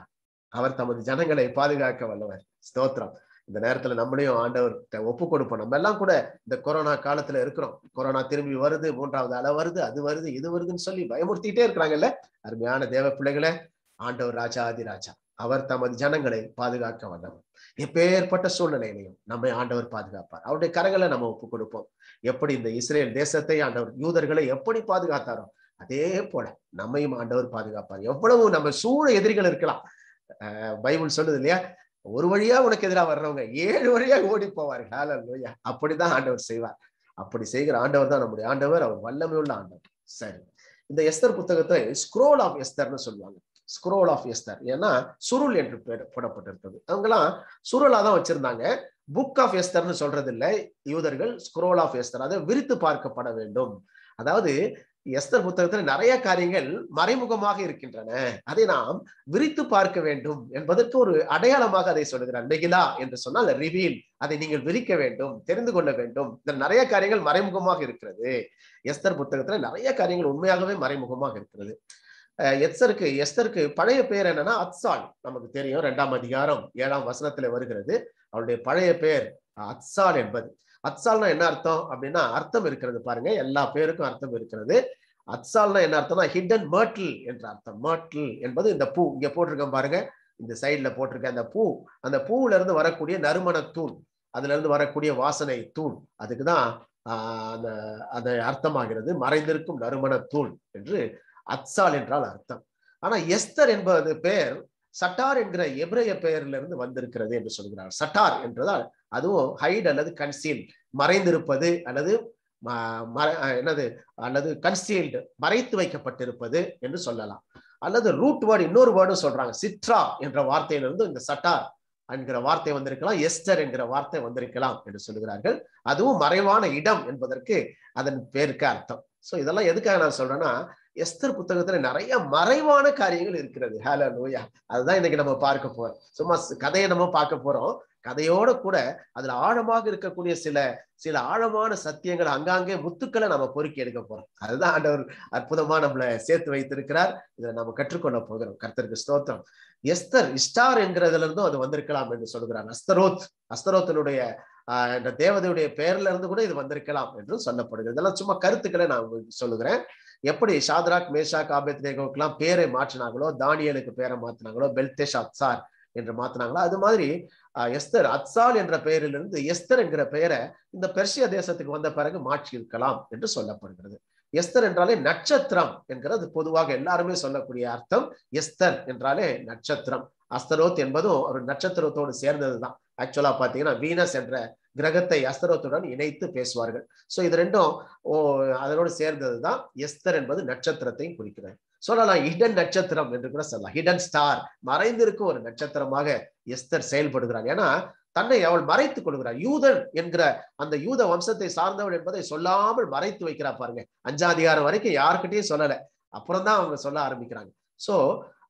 S1: அவர் தமது ஜனங்களை பாதுகாக்க வல்லவர். ஸ்தோத்திரம். இந்த நேரத்துல நம்மளையும் ஆண்டவர்கிட்ட ஒப்பு கொடுப்போம். நம்ம எல்லாம் கூட இந்த கொரோனா காலத்துல இருக்கிறோம். கொரோனா திரும்பி வருது மூன்றாவது அலை வருது அது வருது இது வருதுன்னு சொல்லி பயமுறுத்திட்டே இருக்கிறாங்கல்ல. அருமையான தேவ பிள்ளைகளை ஆண்டவர் ராஜாதி ராஜா. அவர் தமது ஜனங்களை பாதுகாக்க வந்தவர் எப்பேற்பட்ட சூழ்நிலையிலையும் நம்மை ஆண்டவர் பாதுகாப்பார். அவருடைய கரங்களை நம்ம ஒப்பு கொடுப்போம் எப்படி இந்த இஸ்ரேல் தேசத்தை ஆண்டவர் யூதர்களை எப்படி பாதுகாத்தாரோ அதே போல நம்மையும் ஆண்டவர் பாதுகாப்பார். எவ்வளவு நம்ம சூழ எதிரிகள் இருக்கலாம். பைபிள் சொல்லுது இல்லையா? ஒரு வழியா உனக்கு எதிராக வர்றவங்க ஏழு வழியா ஓடி போவார்கள் ஹalleluya. அப்படிதான் ஆண்டவர் செய்வார். அப்படி செய்கிற ஆண்டவர் தான் நம்முடைய ஆண்டவர். அவர் வல்லமை உள்ள ஆண்டவர். சரி. இந்த எஸ்தர் புத்தகத்தை ஸ்க்ரோல் ஆஃப் எஸ்தர்னு சொல்லுவாங்க. ஸ்க்ரோல் ஆஃப் எஸ்தர் ஏன்னா சுருள் என்று போடப்பட்டிருக்கிறது அவங்கெல்லாம் சுருளா தான் வச்சிருந்தாங்க. புக் ஆஃப் எஸ்தர்னு சொல்றது இல்லை யூதர்கள் ஸ்க்ரோல் ஆஃப் எஸ்தர் அதை விரித்து பார்க்கப்பட வேண்டும். அதாவது எஸ்தர் புத்தகத்துல நிறைய காரியங்கள் மறைமுகமாக இருக்கின்றன. அதை நாம் விரித்து பார்க்க வேண்டும் என்பதற்கு ஒரு அடையாளமாக அதை சொல்லுகிறார். மெகிலா என்று சொன்னால் ரிவீல் அதை நீங்கள் விரிக்க வேண்டும் தெரிந்து கொள்ள வேண்டும். இதில் நிறைய காரியங்கள் மறைமுகமாக இருக்கிறது. எஸ்தர் புத்தகத்துல நிறைய காரியங்கள் உண்மையாகவே மறைமுகமாக இருக்கிறது. எஸ்தருக்கு எஸ்தருக்கு பழைய பேர் என்னன்னா அத்சால். நமக்கு தெரியும் ரெண்டாம் அதிகாரம் ஏழாம் வசனத்துல வருகிறது. அவளுடைய பழைய பேர் அத்சால் என்பது. அத்சால்னா என்ன அர்த்தம்? அப்படின்னா அர்த்தம் இருக்கிறது பாருங்க. எல்லா பேருக்கும் அர்த்தம் இருக்கிறது. அத்சால்னா என்ன அர்த்தம்னா ஹிடன் மர்டில் என்ற அர்த்தம். மர்டில் என்பது இந்த பூ. இங்க போட்டிருக்கேன் பாருங்க. இந்த சைட்ல போட்டிருக்க அந்த பூ. அந்த பூவுல இருந்து வரக்கூடிய நறுமண தூள் அதுல இருந்து வரக்கூடிய வாசனை தூள் அதுக்குதான் அந்த அது அர்த்தமாகிறது. மறைந்திருக்கும் நறுமண தூள் என்று அத்சால் என்றால் அர்த்தம். ஆனா எஸ்தர் என்பது பெயர் சட்டார் என்கிற எபிரேய பெயர்ல இருந்து வந்திருக்கிறது என்று சொல்கிறார். சட்டார் என்றதால் அதுவும் ஹைட் அல்லது கன்சீல் மறைந்திருப்பது அல்லது என்னது அல்லது கன்சீல்டு மறைத்து வைக்கப்பட்டிருப்பது என்று சொல்லலாம். அல்லது ரூட் வேர்டு இன்னொரு வேர்டும் சொல்றாங்க சிட்ரா என்ற வார்த்தையிலிருந்து இந்த சட்டார் என்கிற வார்த்தை வந்திருக்கலாம் எஸ்டர் என்கிற வார்த்தை வந்திருக்கலாம் என்று சொல்கிறார்கள். அதுவும் மறைவான இடம் என்பதற்கு அதன் பேருக்கு அர்த்தம். சோ இதெல்லாம் எதுக்காக நான் சொல்றேன்னா எஸ்தர் புத்தகத்துல நிறைய மறைவான காரியங்கள் இருக்கிறது. ஹலோ லோயா அதுதான் இன்னைக்கு நம்ம பார்க்க போறோம். சும்மா கதையை நம்ம பார்க்க போறோம். கதையோட கூட அதுல ஆழமாக இருக்கக்கூடிய சில சில ஆழமான சத்தியங்கள் அங்காங்கே முத்துக்களை நம்ம பொறுக்கி எடுக்க போறோம். அதுதான் ஆண்டவர் அற்புதமா நம்மளை சேர்த்து வைத்திருக்கிறார். இதை நம்ம கற்றுக்கொள்ள போகிறோம். கர்த்தருக்கு ஸ்தோத்திரம். எஸ்தர் இஸ்டார் என்கிறதுல இருந்தும் அது வந்திருக்கலாம் என்று சொல்கிறார். அஸ்தரோத் அஸ்தரோத்தனுடைய ஆஹ் இந்த தேவதையுடைய பெயர்ல இருந்து கூட இது வந்திருக்கலாம் என்றும் சொல்லப்படுகிறது. இதெல்லாம் சும்மா கருத்துக்களை நான் சொல்லுகிறேன். எப்படி ஷாத்ராக் மேஷா ஆபேத் நேகோக்கெல்லாம் பேரை மாற்றினாங்களோ தானியலுக்கு பேரை மாத்தினாங்களோ பெல்தேஷ் அத்சார் என்று மாத்தினாங்களோ அது மாதிரி எஸ்தர் அத்சால் என்ற பெயரிலிருந்து எஸ்தர் என்கிற பெயரை இந்த பெர்சிய தேசத்துக்கு வந்த பிறகு மாற்றி இருக்கலாம் என்று சொல்லப்படுகிறது. எஸ்தர் என்றாலே நட்சத்திரம் என்கிறது. பொதுவாக எல்லாருமே சொல்லக்கூடிய அர்த்தம் எஸ்தர் என்றாலே நட்சத்திரம். அஸ்தரோத் என்பதும் ஒரு நட்சத்திரத்தோடு சேர்ந்ததுதான். ஆக்சுவலா பாத்தீங்கன்னா வீனஸ் என்ற கிரகத்தை அஸ்தரத்துடன் இணைத்து பேசுவார்கள். சோ இது ரெண்டும் ஓ அதனோடு சேர்ந்ததுதான் எஸ்தர் என்பது நட்சத்திரத்தையும் குறிக்கிறது. சொல்லலாம் ஹிடன் நட்சத்திரம் என்று கூட சொல்லலாம். ஹிடன் ஸ்டார் மறைந்திருக்கும் ஒரு நட்சத்திரமாக எஸ்தர் செயல்படுகிறார். ஏன்னா தன்னை அவள் மறைத்துக் கொள்கிறார். யூதன் என்கிற அந்த யூத வம்சத்தை சார்ந்தவள் என்பதை சொல்லாமல் மறைத்து வைக்கிறா பாருங்க. அஞ்சாதிகாரம் வரைக்கும் யாருக்கிட்டையும் சொல்லலை. அப்புறம் தான் அவங்க சொல்ல ஆரம்பிக்கிறாங்க. சோ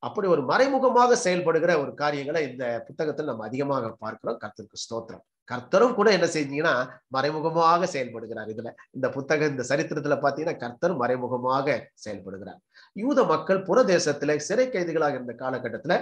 S1: அப்படி ஒரு மறைமுகமாக செயல்படுகிற ஒரு காரியங்களை இந்த புத்தகத்தில் நம்ம அதிகமாக பார்க்கிறோம். கர்த்தருக்கு ஸ்தோத்திரம். கர்த்தரும் கூட என்ன செஞ்சீங்கன்னா மறைமுகமாக செயல்படுகிறார். இதுல இந்த புத்தகம் இந்த சரித்திரத்துல பாத்தீங்கன்னா கர்த்தர் மறைமுகமாக செயல்படுகிறார். யூத மக்கள் புற தேசத்துல சிறை கைதிகளாக இருந்த காலகட்டத்துல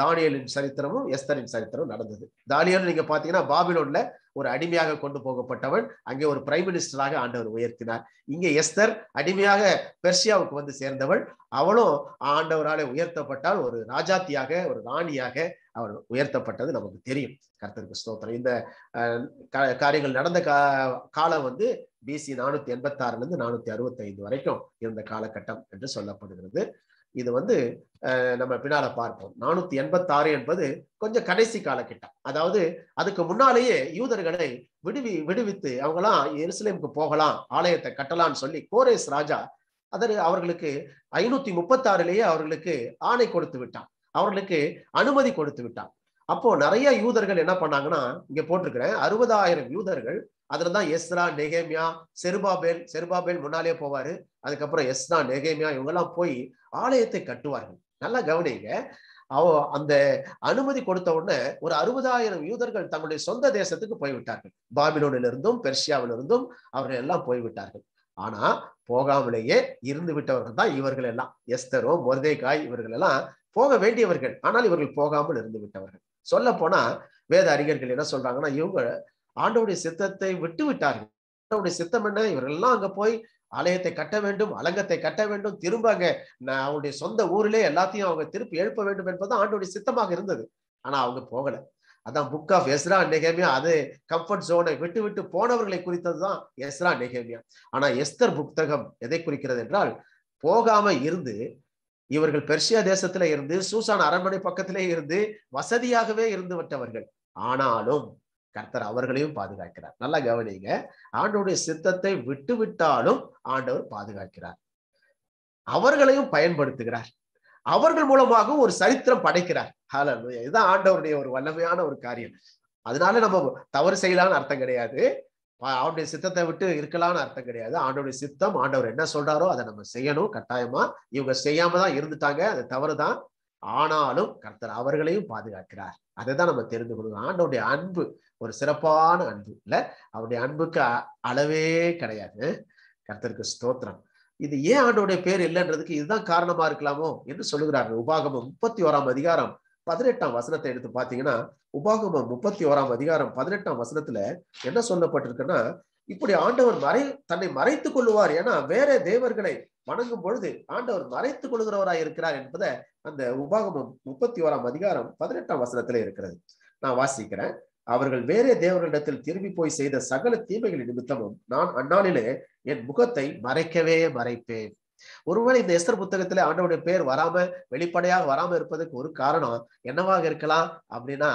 S1: தானியலின் சரித்திரமும் எஸ்தரின் சரித்திரமும் நடந்தது. தானியல் நீங்க பாத்தீங்கன்னா பாபிலோன்ல ஒரு அடிமையாக கொண்டு போகப்பட்டவன் அங்கே ஒரு பிரைம் மினிஸ்டராக ஆண்டவர் உயர்த்தினார். இங்கே எஸ்தர் அடிமையாக பெர்சியாவுக்கு வந்து சேர்ந்தவள். அவளும் ஆண்டவராலே உயர்த்தப்பட்டால் ஒரு ராஜாத்தியாக ஒரு ராணியாக அவள் உயர்த்தப்பட்டது நமக்கு தெரியும். கர்த்தருக்கு ஸ்தோத்திரம். இந்த காரியங்கள் நடந்த கா காலம் வந்து பிசி நானூத்தி எண்பத்தி ஆறுல இருந்து நானூத்தி அறுபத்தி ஐந்து வரைக்கும் இருந்த காலகட்டம் என்று சொல்லப்படுகிறது. இது வந்து நம்ம பின்னால பார்ப்போம். நானூத்தி எண்பத்தி ஆறு என்பது கொஞ்சம் கடைசி காலகட்டம். அதாவது அதுக்கு முன்னாலேயே யூதர்களை விடுவி விடுவித்து அவங்களாம் எருசலேமுக்கு போகலாம் ஆலயத்தை கட்டலாம்னு சொல்லி கோரேஸ் ராஜா அதற்கு அவர்களுக்கு ஐநூத்தி முப்பத்தி ஆறுலேயே அவர்களுக்கு ஆணை கொடுத்து விட்டான். அவர்களுக்கு அனுமதி கொடுத்து விட்டான். அப்போ நிறைய யூதர்கள் என்ன பண்ணாங்கன்னா இங்க போட்டிருக்கிறேன் அறுபதாயிரம் யூதர்கள் அதுலதான் எஸ்ரா நெகேமியா செருபாபேல் செருபாபேல் முன்னாலே போவாரு. அதுக்கப்புறம் எஸ்ரா நெகேமியா இவங்கெல்லாம் போய் ஆலயத்தை கட்டுவார்கள். நல்லா கவனிங்க. அவ அந்த அனுமதி கொடுத்த உடனே ஒரு அறுபதாயிரம் யூதர்கள் தங்களுடைய சொந்த தேசத்துக்கு போய்விட்டார்கள். பாபிலோனிலிருந்தும் பெர்ஷியாவிலிருந்தும் அவர்கள் எல்லாம் போய்விட்டார்கள். ஆனா போகாமலேயே இருந்து விட்டவர்கள் தான் இவர்கள் எல்லாம். எஸ்தரோ மொர்தேகாய் இவர்கள் எல்லாம் போக வேண்டியவர்கள். ஆனால் இவர்கள் போகாமல் இருந்து விட்டவர்கள். சொல்ல போனா வேத அறிஞர்கள் என்ன சொல்றாங்கன்னா இவங்க ஆண்டவுடைய சித்தத்தை விட்டு விட்டார்கள். ஆண்டவுடைய சித்தம் என்ன? இவர்கள் எல்லாம் அங்க போய் ஆலயத்தை கட்ட வேண்டும் அலங்கத்தை கட்ட வேண்டும் திரும்ப அங்க அவங்களுடைய சொந்த ஊரிலே எல்லாத்தையும் அவங்க திருப்பி எழுப்ப வேண்டும் என்பது ஆண்டோடைய சித்தமாக இருந்தது. ஆனா அவங்க போகல. அதான் புக் ஆஃப் எஸ்ரா நெகேமியா அது கம்ஃபர்ட் ஜோனை விட்டு விட்டு போனவர்களை குறித்ததுதான் எஸ்ரா நெகேமியா. ஆனா எஸ்தர் புத்தகம் எதை குறிக்கிறது என்றால் போகாம இருந்து இவர்கள் பெர்ஷியா தேசத்துல இருந்து சூசான் அரண்மனை பக்கத்திலே இருந்து வசதியாகவே இருந்து விட்டவர்கள். ஆனாலும் கர்த்தர் அவர்களையும் பாதுகாக்கிறார். நல்லா கவனிங்க. ஆண்டோடைய சித்தத்தை விட்டு விட்டாலும் ஆண்டவர் பாதுகாக்கிறார். அவர்களையும் பயன்படுத்துகிறார். அவர்கள் மூலமாக ஒரு சரித்திரம் படைக்கிறார். இதுதான் ஆண்டவருடைய ஒரு வல்லமையான ஒரு காரியம். அதனால நம்ம தவறு செய்யலாம்னு அர்த்தம் கிடையாது. பா- சித்தத்தை விட்டு இருக்கலாம்னு அர்த்தம் கிடையாது. ஆண்டோடைய சித்தம் ஆண்டவர் என்ன சொல்றாரோ அதை நம்ம செய்யணும். கட்டாயமா இவங்க செய்யாம தான் இருந்துட்டாங்க. அது தவறுதான். ஆனாலும் கர்த்தர் அவர்களையும் பாதுகாக்கிறார். அதை தான் நம்ம தெரிந்து கொடுக்கணும் ஆண்டவுடைய அன்பு ஒரு சிறப்பான அன்பு இல்ல? அவருடைய அன்புக்கு அளவே கிடையாது. கர்த்தருக்கு ஸ்தோத்திரம். இது ஏன் ஆண்டோடைய பேர் இல்லைன்றதுக்கு இதுதான் காரணமா இருக்கலாமோ என்று சொல்லுகிறார்கள். உபாகமம் முப்பத்தி ஓராம் அதிகாரம் பதினெட்டாம் வசனத்தை எடுத்து பாத்தீங்கன்னா உபாகமம் முப்பத்தி ஓராம் அதிகாரம் பதினெட்டாம் வசனத்துல என்ன சொல்லப்பட்டிருக்குன்னா இப்படி ஆண்டவர் மறை தன்னை மறைத்துக் கொள்ளுவார். ஏன்னா வேற தேவர்களை வணங்கும் பொழுது ஆண்டவர் மறைத்துக் கொள்கிறவராய் இருக்கிறார் என்பதை அந்த உபாகமம் முப்பத்தி ஓராம் அதிகாரம் பதினெட்டாம் வசனத்துல இருக்கிறது. நான் வாசிக்கிறேன். அவர்கள் வேறே தேவர்களிடத்தில் திரும்பி போய் செய்த சகல தீமைகளின் நிமித்தமும் நான் அந்நாளிலே என் முகத்தை மறைக்கவே மறைப்பேன். ஒருவேளை இந்த எஸ்தர் புத்தகத்துல ஆண்டவருடைய பேர் வராம வெளிப்படையாக வராம இருப்பதற்கு ஒரு காரணம் என்னவாக இருக்கலாம் அப்படின்னா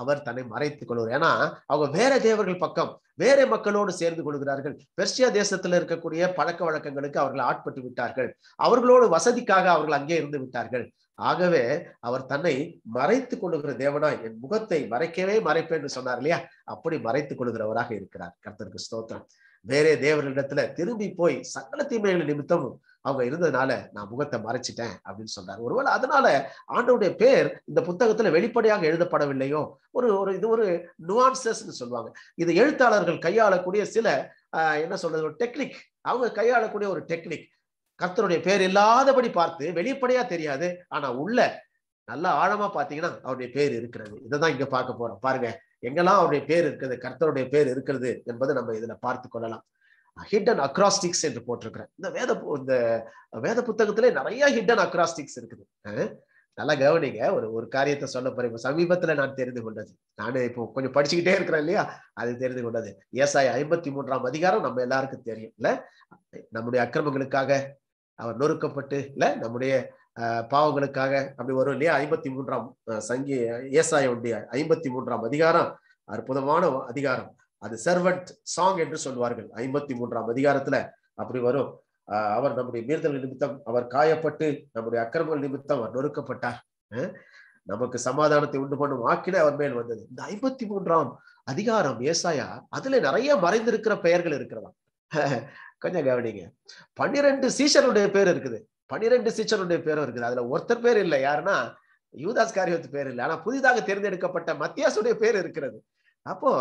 S1: அவர் தன்னை மறைத்துக் கொள்வார். ஏன்னா அவங்க வேற தேவர்கள் பக்கம் வேற மக்களோடு சேர்ந்து கொள்கிறார்கள். பெர்சியா தேசத்துல இருக்கக்கூடிய பழக்க வழக்கங்களுக்கு அவர்கள் ஆட்பட்டு விட்டார்கள். அவர்களோடு வசதிக்காக அவர்கள் அங்கே இருந்து விட்டார்கள். ஆகவே அவர் தன்னை மறைத்துக் கொள்ளுகிற தேவனாய் என் முகத்தை மறைக்கவே மறைப்பேன் என்று சொன்னார் இல்லையா? அப்படி மறைத்துக் கொள்கிறவராக இருக்கிறார். கர்த்தருக்கு ஸ்தோத்திரம். வேறே தேவரிடத்துல திரும்பி போய் சகல தீமைகள் நிமித்தமும் அவங்க இருந்ததுனால நான் முகத்தை மறைச்சிட்டேன் அப்படின்னு சொல்றாரு. ஒருவேளை அதனால ஆண்டவுடைய பேர் இந்த புத்தகத்துல வெளிப்படையாக எழுதப்படவில்லையோ? ஒரு ஒரு இது ஒரு நுவான்சஸ்ன்னு சொல்லுவாங்க. இது எழுத்தாளர்கள் கையாளக்கூடிய சில என்ன சொல்றது ஒரு டெக்னிக் அவங்க கையாளக்கூடிய ஒரு டெக்னிக் கர்த்தருடைய பேர் இல்லாதபடி பார்த்து வெளிப்படையா தெரியாது. ஆனா உள்ள நல்லா ஆழமா பாத்தீங்கன்னா அவருடைய பேர் இருக்கிறது. இதைதான் இங்க பார்க்க போறோம். பாருங்க. எங்கெல்லாம் அவருடைய பேர் இருக்குது கர்த்தருடைய பேர் இருக்கிறது என்பதை நம்ம இதுல பார்த்து கொள்ளலாம். ஹிடன் அக்ராஸ்டிக்ஸ் என்று போட்டிருக்கிறேன். இந்த வேத பு- இந்த வேத புத்தகத்திலே நிறைய ஹிடன் அக்ராஸ்டிக்ஸ் இருக்குது. நல்லா கவனிங்க. ஒரு ஒரு காரியத்தை சொல்ல போறேன். இப்ப சமீபத்துல நான் தெரிந்து கொண்டது. நானு இப்போ கொஞ்சம் படிச்சுக்கிட்டே இருக்கிறேன் இல்லையா? அது தெரிந்து கொண்டது. ஏசாய் ஐம்பத்தி மூன்றாம் அதிகாரம் நம்ம எல்லாருக்கும் தெரியும். இல்ல? நம்முடைய அக்கிரமங்களுக்காக அவர் நொறுக்கப்பட்டு இல்ல? நம்முடைய பாவங்களுக்காக அப்படி வரும் இல்லையா? ஐம்பத்தி மூன்றாம் சங்கி ஏசாயுடைய ஐம்பத்தி மூன்றாம் அதிகாரம். அற்புதமான அதிகாரம். அது சர்வன்ட் சாங் என்று சொல்வார்கள். ஐம்பத்தி மூன்றாம் அதிகாரத்துல அப்படி வரும். ஆஹ் அவர் நம்முடைய மீறுதல் நிமித்தம் அவர் காயப்பட்டு நம்முடைய அக்கிரமங்கள் நிமித்தம் அவர் நொறுக்கப்பட்டார். நமக்கு சமாதானத்தை உண்டு பண்ணும் ஆக்கின அவர் மேல் வந்தது. இந்த ஐம்பத்தி மூன்றாம் அதிகாரம் ஏசாயா அதுல நிறைய மறைந்திருக்கிற பெயர்கள் இருக்கிறதாம். கொஞ்சம் கவனிங்க. பன்னிரெண்டு சீசனுடைய பேர் இருக்குது. பன்னிரெண்டு சீச்சருடைய பேரும் இருக்குது. அதுல ஒருத்தர் பேர் இல்லை. யாருன்னா? யூதாஸ் காரியத்து பேர் இல்லை. ஆனா புதிதாக தேர்ந்தெடுக்கப்பட்ட மத்தியாசுடைய பேர் இருக்கிறது. அப்போ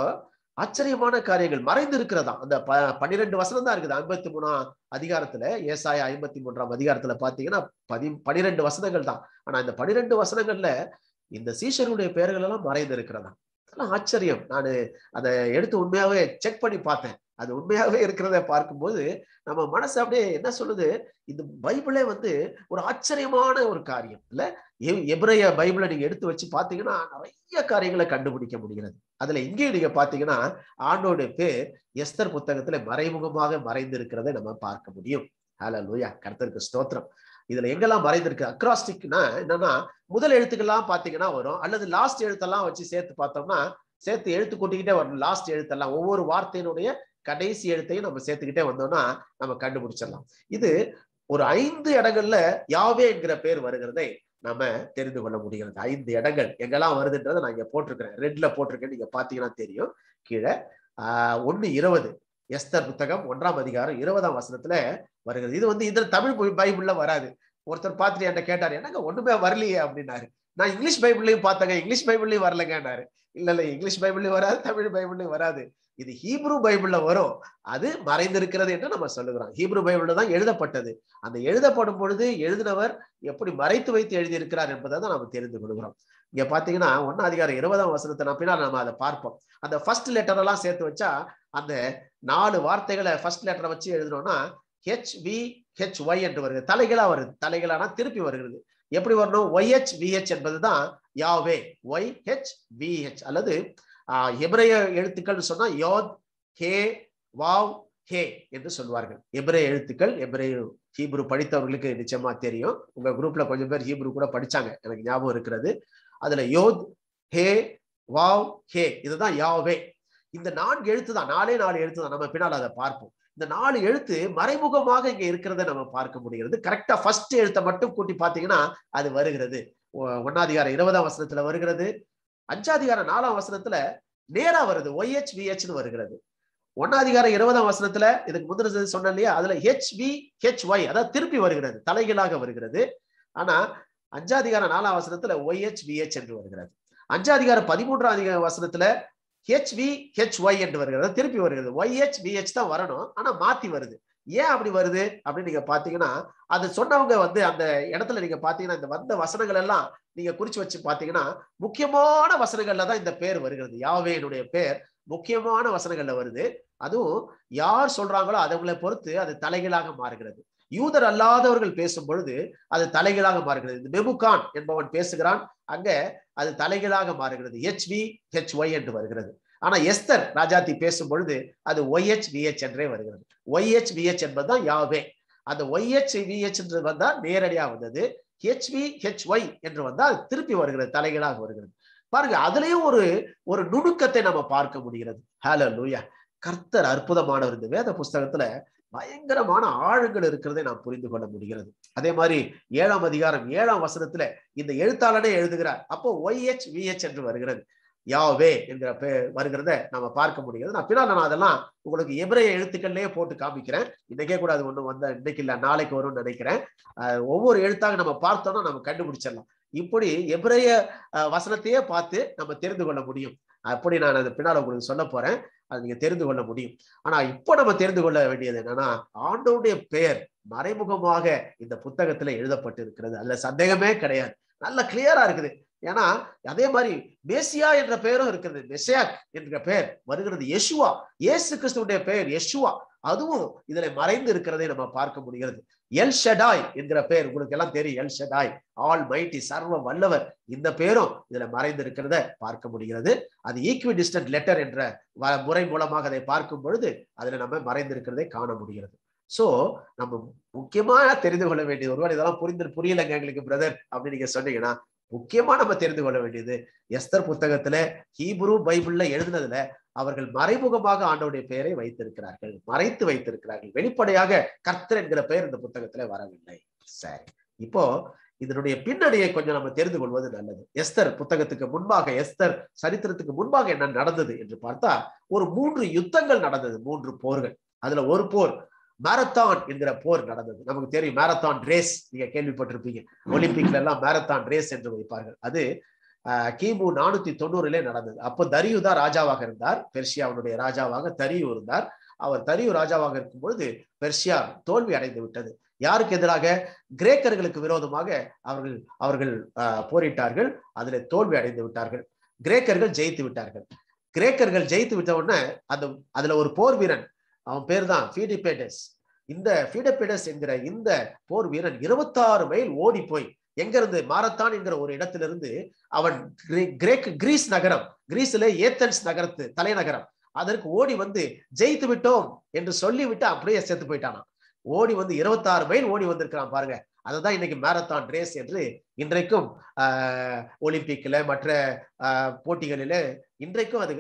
S1: ஆச்சரியமான காரியங்கள் மறைந்து இருக்கிறதா அந்த ப பன்னிரெண்டு வசனம் தான் இருக்குது. ஐம்பத்தி மூணாம் அதிகாரத்துல ஏசாய ஐம்பத்தி மூன்றாம் அதிகாரத்துல பாத்தீங்கன்னா பதி பனிரெண்டு வசனங்கள் தான். ஆனா இந்த பனிரெண்டு வசனங்கள்ல இந்த சீஷருடைய பெயர்கள் எல்லாம் மறைந்து இருக்கிறதா அதெல்லாம் ஆச்சரியம். நான் அதை எடுத்து உண்மையாவே செக் பண்ணி பார்த்தேன். அது உண்மையாகவே இருக்கிறத பார்க்கும்போது நம்ம மனசு அப்படியே என்ன சொல்லுது? இந்த பைபிளே வந்து ஒரு ஆச்சரியமான ஒரு காரியம். இல்ல? எ- பைபிளை நீங்க எடுத்து வச்சு பாத்தீங்கன்னா நிறைய காரியங்களை கண்டுபிடிக்க முடிகிறது. அதுல இங்கேயும் நீங்க பாத்தீங்கன்னா ஆண்டோட பேர் எஸ்தர் புத்தகத்துல மறைமுகமாக மறைந்திருக்கிறத நம்ம பார்க்க முடியும். ஹalleluya. கர்த்தருக்கு ஸ்தோத்திரம். இதுல எங்கெல்லாம் மறைந்திருக்கு? அக்ராஸ்டிக்னா என்னன்னா முதல் எழுத்துக்கெல்லாம் பாத்தீங்கன்னா வரும். அல்லது லாஸ்ட் எழுத்தெல்லாம் வச்சு சேர்த்து பார்த்தோம்னா சேர்த்து எழுத்து கூட்டிக்கிட்டே வரும் லாஸ்ட் எழுத்தெல்லாம். ஒவ்வொரு வார்த்தையினுடைய கடைசி எழுத்தையும் நம்ம சேர்த்துக்கிட்டே வந்தோம்னா நம்ம கண்டுபிடிச்சிடலாம். இது ஒரு ஐந்து இடங்கள்ல யாவே என்கிற பேர் வருகிறதை நம்ம தெரிந்து கொள்ள முடிகிறது. ஐந்து இடங்கள் எங்கெல்லாம் வருதுன்றதை நான் இங்க போட்டிருக்கிறேன். ரெட்ல போட்டிருக்கேன் நீங்க பாத்தீங்கன்னா தெரியும். கீழே ஆஹ் ஒண்ணு இருபது. எஸ்தர் புத்தகம் ஒன்றாம் அதிகாரம் இருபதாம் வசனத்துல வருகிறது. இது வந்து இதுல தமிழ் பைபிள்ல வராது. ஒருத்தர் பார்த்துட்டு என்கிட்ட கேட்டார் என்னங்க ஒண்ணுமே வரலையே அப்படின்னாரு. நான் இங்கிலீஷ் பைபிள்லையும் பார்த்தேங்க. இங்கிலீஷ் பைபிள்லையும் வரலங்கன்னாரு. இல்ல இல்ல இங்கிலீஷ் பைபிள்லையும் வராது தமிழ் பைபிள்லையும் வராது. இது ஹீப்ரூ பைபிள்ல வரும். அது மறைந்திருக்கிறது என்று நம்ம சொல்லுகிறோம். ஹீப்ரூ பைபிள்ல தான் எழுதப்பட்டது. அந்த எழுதப்படும் பொழுது எழுதினவர் எப்படி மறைத்து வைத்து எழுதியிருக்கிறார் என்பதை தான் நம்ம தெரிந்து கொள்கிறோம். இங்க பாத்தீங்கன்னா ஒன்னா அதிகாரம் இருபதாம் வசனத்தை நான் பின்னால் நம்ம அதை பார்ப்போம். அந்த ஃபர்ஸ்ட் லெட்டர் எல்லாம் சேர்த்து வச்சா அந்த நாலு வார்த்தைகளை ஃபர்ஸ்ட் லெட்டரை வச்சு எழுதணும்னா ஹெச் வி ஹெச் ஒய் என்று வருகிறது தலைகளா வருது. தலைகளானா திருப்பி வருகிறது. எப்படி வரணும்? ஒய்ஹெச் விஹெச் என்பதுதான் யாவே. ஒய் ஹெச் விஹெச் அல்லது எபிரேய எழுத்துக்கள் சொன்னா யோத் ஹே வாவ் ஹே என்று சொல்வார்கள் எபிரேய எழுத்துக்கள் எபிரேய ஹீப்ரு படித்தவர்களுக்கு நிச்சயமா தெரியும். உங்க குரூப்ல கொஞ்சம் பேர் ஹீப்ரு கூட படிச்சாங்க. எனக்கு ஞாபகம் இருக்கிறது. அதுல யோத் ஹே வாவ் ஹே இதுதான் யாவே. இந்த நான்கு எழுத்து தான் நாலே நாலு எழுத்து தான். நம்ம பின்னால் அதை பார்ப்போம். இந்த நாலு எழுத்து மறைமுகமாக இங்க இருக்கிறத நம்ம பார்க்க முடிகிறது. கரெக்டா ஃபர்ஸ்ட் எழுத்தை மட்டும் கூட்டி பாத்தீங்கன்னா அது வருகிறது. ஒ- இருபதாம் வசனத்துல வருகிறது. அஞ்சாதிகாரம் நாலாம் வசனத்துல நேரா வருது. ஒய்ஹெச் விஹெச்னு வருகிறது. ஒன்னாதிகாரம் இருபதாம் வசனத்துல இதுக்கு முந்தின சொன்னேன் இல்லையா? அதுல ஹெச் வி ஹெச் ஒய் அதாவது திருப்பி வருகிறது. தலைகீழாக வருகிறது. ஆனா அஞ்சாதிகாரம் நாலாம் வசனத்துல ஒய்ஹெச் விஹெச் என்று வருகிறது. அஞ்சாதிகாரம் பதிமூன்றாம் அதிகார வசனத்துல ஹெச் வி ஹெச் ஒய் என்று வருகிறது. திருப்பி வருகிறது. ஒய்ஹெச் விஹெச் தான் வரணும். ஆனா மாத்தி வருது. ஏன் அப்படி வருது? அப்படின்னு நீங்க பாத்தீங்கன்னா அது சொன்னவங்க வந்து அந்த இடத்துல நீங்க பாத்தீங்கன்னா இந்த வந்த வசனங்கள் எல்லாம் நீங்க குறிச்சு வச்சு பாத்தீங்கன்னா முக்கியமான வசனங்கள்ல தான் இந்த பேர் வருகிறது. யாவேனுடைய பேர் முக்கியமான வசனங்கள்ல வருது. அதுவும் யார் சொல்றாங்களோ அதவங்களை பொறுத்து அது தலைகளாக மாறுகிறது. யூதர் அல்லாதவர்கள் பேசும் பொழுது அது தலைகளாக மாறுகிறது. இந்த மெபுகான் என்பவன் பேசுகிறான். அங்க அது தலைகளாக மாறுகிறது. ஹெச் வி ஹெச் ஒய் என்று வருகிறது. ஆனா எஸ்தர் ராஜாத்தி பேசும் பொழுது அது ஒய்ஹெச் விஹெச் என்றே வருகிறது. ஒய்ஹெச் விஹெச் என்பதுதான் யாவே. அந்த ஒய்ஹெச் விஹெச் என்று வந்தா நேரடியா வந்தது. ஹெச் வி ஹெச் ஒய் என்று வந்தால் திருப்பி வருகிறது தலைகளாக வருகிறது. பாருங்க அதுலயும் ஒரு ஒரு நுணுக்கத்தை நம்ம பார்க்க முடிகிறது. ஹலோ லூயா கர்த்தர் அற்புதமானவர். இந்த வேத புஸ்தகத்துல பயங்கரமான ஆழங்கள் இருக்கிறதை நாம் புரிந்து கொள்ள முடிகிறது. அதே மாதிரி ஏழாம் அதிகாரம் ஏழாம் வசனத்துல இந்த எழுத்தாளனே எழுதுகிறார். அப்போ ஒய்ஹெச் விஹெச் என்று வருகிறது. யாவே என்கிற பேர் வருகிறத நம்ம பார்க்க முடிகிறது. நான் பின்னால் நான் அதெல்லாம் உங்களுக்கு எபிரைய எழுத்துக்கள்லேயே போட்டு காமிக்கிறேன். இன்னைக்கே கூட அது ஒன்றும் வந்த இன்னைக்கு இல்லை நாளைக்கு வரும்னு நினைக்கிறேன். ஒவ்வொரு எழுத்தாக நம்ம பார்த்தோம்னா நம்ம கண்டுபிடிச்சிடலாம். இப்படி எபிரைய வசனத்தையே பார்த்து நம்ம தெரிந்து கொள்ள முடியும். அப்படி நான் அது பின்னால் உங்களுக்கு சொல்ல போறேன். அது நீங்க தெரிந்து கொள்ள முடியும். ஆனா இப்போ நம்ம தெரிந்து கொள்ள வேண்டியது என்னன்னா ஆண்டோடைய பெயர் மறைமுகமாக இந்த புத்தகத்துல எழுதப்பட்டு இருக்கிறது அதுல சந்தேகமே கிடையாது. நல்ல கிளியரா இருக்குது. ஏன்னா அதே மாதிரி மேசியா என்ற பெயரும் இருக்கிறது. மெசியாக் என்ற பெயர் வருகிறது. யெசுவா இயேசு கிறிஸ்துடைய பெயர் யெசுவா. அதுவும் இதுல மறைந்து இருக்கிறதை நம்ம பார்க்க முடிகிறது. எல் ஷடாய் என்கிற பெயர் உங்களுக்கு எல்லாம் தெரியும். எல் ஷடாய் ஆல் மைட்டி சர்வ வல்லவர். இந்த பேரும் இதுல மறைந்து இருக்கிறத பார்க்க முடிகிறது. அது ஈக்வி டிஸ்டன்ட் லெட்டர் என்ற முறை மூலமாக அதை பார்க்கும் பொழுது அதுல நம்ம மறைந்திருக்கிறதை காண முடிகிறது. சோ நம்ம முக்கியமா தெரிந்து கொள்ள வேண்டியது ஒருவர் இதெல்லாம் புரிந்து புரியலங்க எங்களுக்கு பிரதர் அப்படின்னு நீங்க சொன்னீங்கன்னா முக்கியமா நம்ம தெரிந்து கொள்ள வேண்டியது எஸ்தர் புத்தகத்துல ஹீப்ரு பைபிள்ல எழுதுனதுல அவர்கள் மறைமுகமாக ஆண்டவுடைய பெயரை வைத்திருக்கிறார்கள் மறைத்து வைத்திருக்கிறார்கள். வெளிப்படையாக கர்த்தர் என்கிற பெயர் இந்த புத்தகத்துல வரவில்லை. சரி. இப்போ இதனுடைய பின்னணியை கொஞ்சம் நம்ம தெரிந்து கொள்வது நல்லது. எஸ்தர் புத்தகத்துக்கு முன்பாக எஸ்தர் சரித்திரத்துக்கு முன்பாக என்ன நடந்தது என்று பார்த்தா ஒரு மூன்று யுத்தங்கள் நடந்தது மூன்று போர்கள். அதுல ஒரு போர் மேரத்தான் என்கிற போர் நடந்தது. நமக்கு தெரியும் மேரத்தான் ரேஸ் நீங்க கேள்விப்பட்டிருப்பீங்க. ஒலிம்பிக்ல எல்லாம் மேரத்தான் ரேஸ் என்று வைப்பார்கள். அது கிமு நானூத்தி தொண்ணூறுலே நடந்தது. அப்போ தரியு தான் ராஜாவாக இருந்தார். பெர்ஷியாவுடைய ராஜாவாக தரியு இருந்தார். அவர் தரியு ராஜாவாக இருக்கும் பொழுது பெர்ஷியா தோல்வி அடைந்து விட்டது. யாருக்கு எதிராக? கிரேக்கர்களுக்கு விரோதமாக அவர்கள் அவர்கள் போரிட்டார்கள். அதில் தோல்வி அடைந்து விட்டார்கள். கிரேக்கர்கள் ஜெயித்து விட்டார்கள். கிரேக்கர்கள் ஜெயித்து விட்ட உடனே அந்த அதுல ஒரு போர் வீரன் அவன் பேர் தான் ஃபீடிபேடஸ் இந்த ஃபீடபேடஸ் என்கிற இந்த போர் வீரன் இருபத்தாறு மைல் ஓடி போய் எங்கிருந்து? மாரத்தான் என்கிற ஒரு இடத்திலிருந்து அவன் கிரேக் கிரீஸ் நகரம் கிரீஸ்ல ஏத்தன்ஸ் நகரத்து தலைநகரம். அதற்கு ஓடி வந்து ஜெயித்து விட்டோம் என்று சொல்லிவிட்டு அப்படியே செத்து போயிட்டானான் ஓடி வந்து இருபத்தாறு மைல் ஓடி வந்திருக்கிறான் பாருங்க. அதுதான் இன்னைக்கு மேரத்தான் ரேஸ் என்று இன்றைக்கும் ஒலிம்பிக்ல மற்ற போட்டிகளில இன்றைக்கும் அது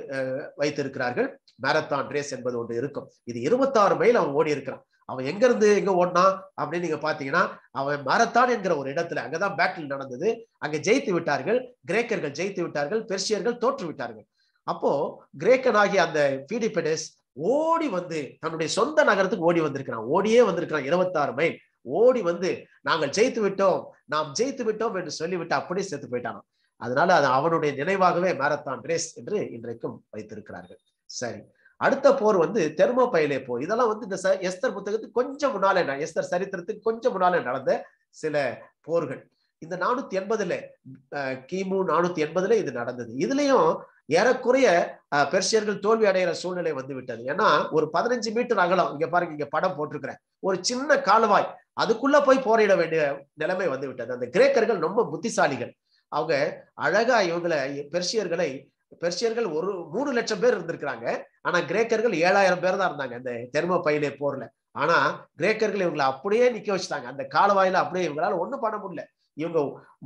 S1: வைத்திருக்கிறார்கள். மேரத்தான் ரேஸ் என்பது ஒன்று இருக்கும். இது இருபத்தாறு மைல் அவன் ஓடி இருக்கிறான். அவன் எங்க இருந்து எங்க ஓடினான் அப்படின்னு நீங்க பாத்தீங்கன்னா அவன் மரத்தான் என்கிற ஒரு இடத்துல அங்கதான் பேட்டில் நடந்தது. அங்க ஜெயித்து விட்டார்கள். கிரேக்கர்கள் ஜெயித்து விட்டார்கள். பெர்சியர்கள் தோற்று விட்டார்கள். அப்போ கிரேக்கன் ஆகிய அந்த பீடிபெடஸ் ஓடி வந்து தன்னுடைய சொந்த நகரத்துக்கு ஓடி வந்திருக்கிறான். ஓடியே வந்திருக்கிறான் இருபத்தாறு மைல். ஓடி வந்து நாங்கள் ஜெயித்து விட்டோம் நாம் ஜெயித்து விட்டோம் என்று சொல்லிவிட்டு அப்படியே செத்து போயிட்டானோ அதனால அது அவனுடைய நினைவாகவே மேரத்தான் ரேஸ் என்று இன்றைக்கும் வைத்திருக்கிறார்கள். சரி. அடுத்த போர் வந்து தெர்மோபைலே போர். இதெல்லாம் வந்து இந்த எஸ்தர் புத்தகத்துக்கு கொஞ்சம் முன்னாலே எஸ்தர் சரித்திரத்துக்கு கொஞ்சம் முன்னாலே நடந்த சில போர்கள். இந்த நானூத்தி எண்பதுல கிமு நானூத்தி எண்பதுல இது நடந்தது. இதுலயும் ஏறக்குறைய பெர்சியர்கள் தோல்வி அடைகிற சூழ்நிலை வந்து விட்டது. ஏன்னா ஒரு பதினஞ்சு மீட்டர் அகலம் இங்க பாருங்க இங்க படம் போட்டிருக்கிறேன். ஒரு சின்ன கால்வாய் அதுக்குள்ள போய் போரிட வேண்டிய நிலைமை வந்து விட்டது. அந்த கிரேக்கர்கள் ரொம்ப புத்திசாலிகள். அவங்க அழகா இவங்களை பெர்சியர்களை பெர்சியர்கள் ஒரு மூணு லட்சம் பேர் இருந்திருக்கிறாங்க. ஆனா கிரேக்கர்கள் ஏழாயிரம் பேர் தான் இருந்தாங்க அந்த தெர்ம பயிலே போர்ல. ஆனா கிரேக்கர்கள் இவங்களை அப்படியே நிக்க வச்சுட்டாங்க. அந்த காலவாயில அப்படியே இவங்களால ஒண்ணும் பண்ண முடியல. இவங்க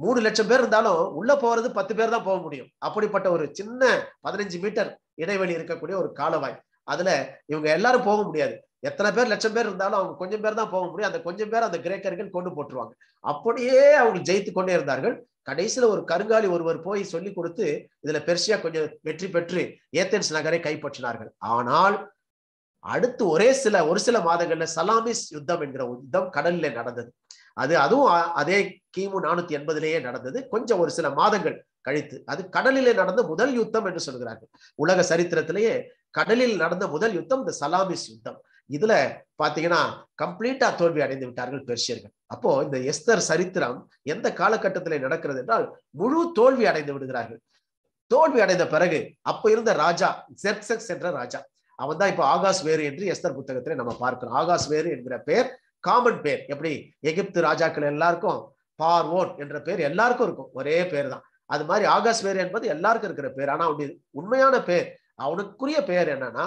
S1: மூணு லட்சம் பேர் இருந்தாலும் உள்ள போறது பத்து பேர் தான் போக முடியும். அப்படிப்பட்ட ஒரு சின்ன பதினஞ்சு மீட்டர் இடைவெளி இருக்கக்கூடிய ஒரு காலவாய். அதுல இவங்க எல்லாரும் போக முடியாது. எத்தனை பேர் லட்சம் பேர் இருந்தாலும் அவங்க கொஞ்சம் பேர் தான் போக முடியும். அந்த கொஞ்சம் பேர் அந்த கிரேக்கர்கள் கொண்டு போட்டுருவாங்க. அப்படியே அவங்க ஜெயித்து கொண்டே இருந்தார்கள். கடைசியில ஒரு கருங்காலி ஒருவர் போய் சொல்லி கொடுத்து இதுல பெர்சியா கொஞ்சம் வெற்றி பெற்று ஏத்தன்ஸ் நகரை கைப்பற்றினார்கள். ஆனால் அடுத்து ஒரே சில ஒரு சில மாதங்கள்ல சலாமிஸ் யுத்தம் என்கிற யுத்தம் கடலில் நடந்தது. அது அதுவும் அதே கிமு நானூத்தி எண்பதுலேயே நடந்தது. கொஞ்சம் ஒரு சில மாதங்கள் கழித்து அது கடலிலே நடந்த முதல் யுத்தம் என்று சொல்கிறார்கள். உலக சரித்திரத்திலேயே கடலில் நடந்த முதல் யுத்தம் இந்த சலாமிஸ் யுத்தம். இதுல பாத்தீங்கன்னா கம்ப்ளீட்டா தோல்வி அடைந்து விட்டார்கள் பெர்ஷியர்கள். அப்போ இந்த எஸ்தர் சரித்திரம் எந்த காலகட்டத்திலே நடக்கிறது என்றால் முழு தோல்வி அடைந்து விடுகிறார்கள். தோல்வி அடைந்த பிறகு அப்ப இருந்த ராஜா ஜெர்செக்ஸ் என்ற ராஜா. அவன் தான் இப்போ ஆகாஷ் வேறு என்று எஸ்தர் புத்தகத்திலே நம்ம பார்க்கிறோம். ஆகாஷ் வேறு என்கிற பெயர் காமன் பேர் எப்படி? எகிப்து ராஜாக்கள் எல்லாருக்கும் பார்வோன் என்ற பேர் எல்லாருக்கும் இருக்கும். ஒரே பேர் தான் அது மாதிரி ஆகாஸ் வேறு என்பது எல்லாருக்கும் இருக்கிற பேர். ஆனா அவனுடைய உண்மையான பேர் அவனுக்குரிய பெயர் என்னன்னா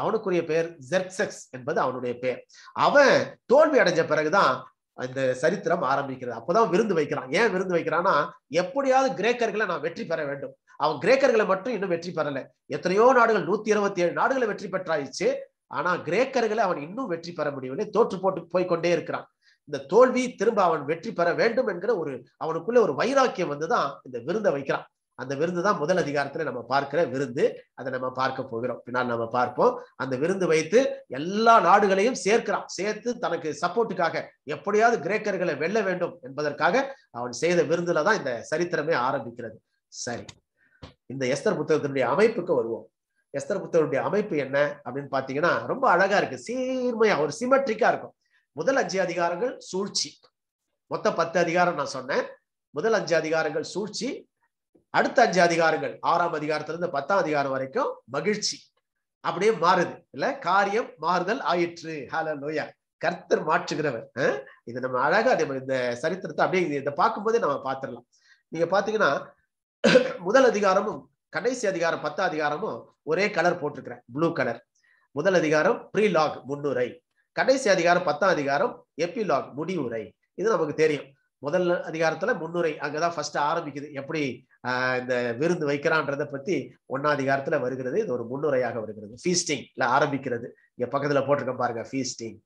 S1: அவனுக்குரிய பெயர் ஜெர்செக்ஸ் என்பது அவனுடைய பெயர் அவன் தோல்வி அடைஞ்ச பிறகுதான் இந்த சரித்திரம் ஆரம்பிக்கிறது. அப்பதான் விருந்து வைக்கிறான். ஏன் விருந்து வைக்கிறான்னா எப்படியாவது கிரேக்கர்களை நான் வெற்றி பெற வேண்டும். அவன் கிரேக்கர்களை மட்டும் இன்னும் வெற்றி பெறல. எத்தனையோ நாடுகள் நூத்தி இருபத்தி ஏழு நாடுகளை வெற்றி பெற்றாயிடுச்சு ஆனா கிரேக்கர்களை அவன் இன்னும் வெற்றி பெற முடியவில்லை. தோற்று போட்டு போய்கொண்டே இருக்கிறான். இந்த தோல்வி திரும்ப அவன் வெற்றி பெற வேண்டும் என்கிற ஒரு அவனுக்குள்ள ஒரு வைராக்கியம் வந்துதான் இந்த விருந்தை வைக்கிறான். அந்த விருந்து தான் முதல் அதிகாரத்துல நம்ம பார்க்கிற விருந்து. அதை நம்ம பார்க்க போகிறோம். பின்னால் நம்ம பார்ப்போம். அந்த விருந்து வைத்து எல்லா நாடுகளையும் சேர்க்கிறான். சேர்த்து தனக்கு சப்போர்ட்டுக்காக எப்படியாவது கிரேக்கர்களை வெல்ல வேண்டும் என்பதற்காக அவன் செய்த விருந்துல தான் இந்த சரித்திரமே ஆரம்பிக்கிறது. சரி. இந்த எஸ்தர் புத்தகத்தினுடைய அமைப்புக்கு வருவோம். எஸ்தர் புத்தருடைய அமைப்பு என்ன அப்படின்னு பாத்தீங்கன்னா ரொம்ப அழகா இருக்கு. சீர்மையா ஒரு சிமெட்ரிக்கா இருக்கும். முதல் அஞ்சு அதிகாரங்கள் சூழ்ச்சி. மொத்த பத்து அதிகாரம் நான் சொன்னேன். முதல் அஞ்சு அதிகாரங்கள் சூழ்ச்சி. அடுத்த அஞ்சு அதிகாரங்கள் ஆறாம் அதிகாரத்திலிருந்து பத்தாம் அதிகாரம் வரைக்கும் மகிழ்ச்சி. அப்படியே மாறுது. இல்ல? காரியம் மாறுதல் ஆயிற்று. ஹால லோயா கர்த்தர் மாற்றுகிறவர். இது நம்ம அழகா அதே மாதிரி இந்த சரித்திரத்தை அப்படியே இதை இதை பார்க்கும்போதே நம்ம பார்த்திடலாம். நீங்க பாத்தீங்கன்னா முதல் அதிகாரமும் கடைசி அதிகாரம் பத்து அதிகாரமும் ஒரே கலர் போட்டிருக்கிறேன். ப்ளூ கலர் முதல் அதிகாரம் ப்ரீலாக் முன்னுரை. கடைசி அதிகாரம் பத்தாம் அதிகாரம் எபிலாக் முடிவுரை. இது நமக்கு தெரியும். முதல் அதிகாரத்துல முன்னுரை அங்கதான் ஃபர்ஸ்ட் ஆரம்பிக்குது. எப்படி இந்த விருந்து வைக்கிறான்றத பத்தி ஒன்னாம் அதிகாரத்துல வருகிறது. இது ஒரு முன்னுரையாக வருகிறது. ஃபீஸ்டிங்ல ஆரம்பிக்கிறது. இங்க பக்கத்துல போட்டிருக்கேன் பாருங்க ஃபீஸ்டிங்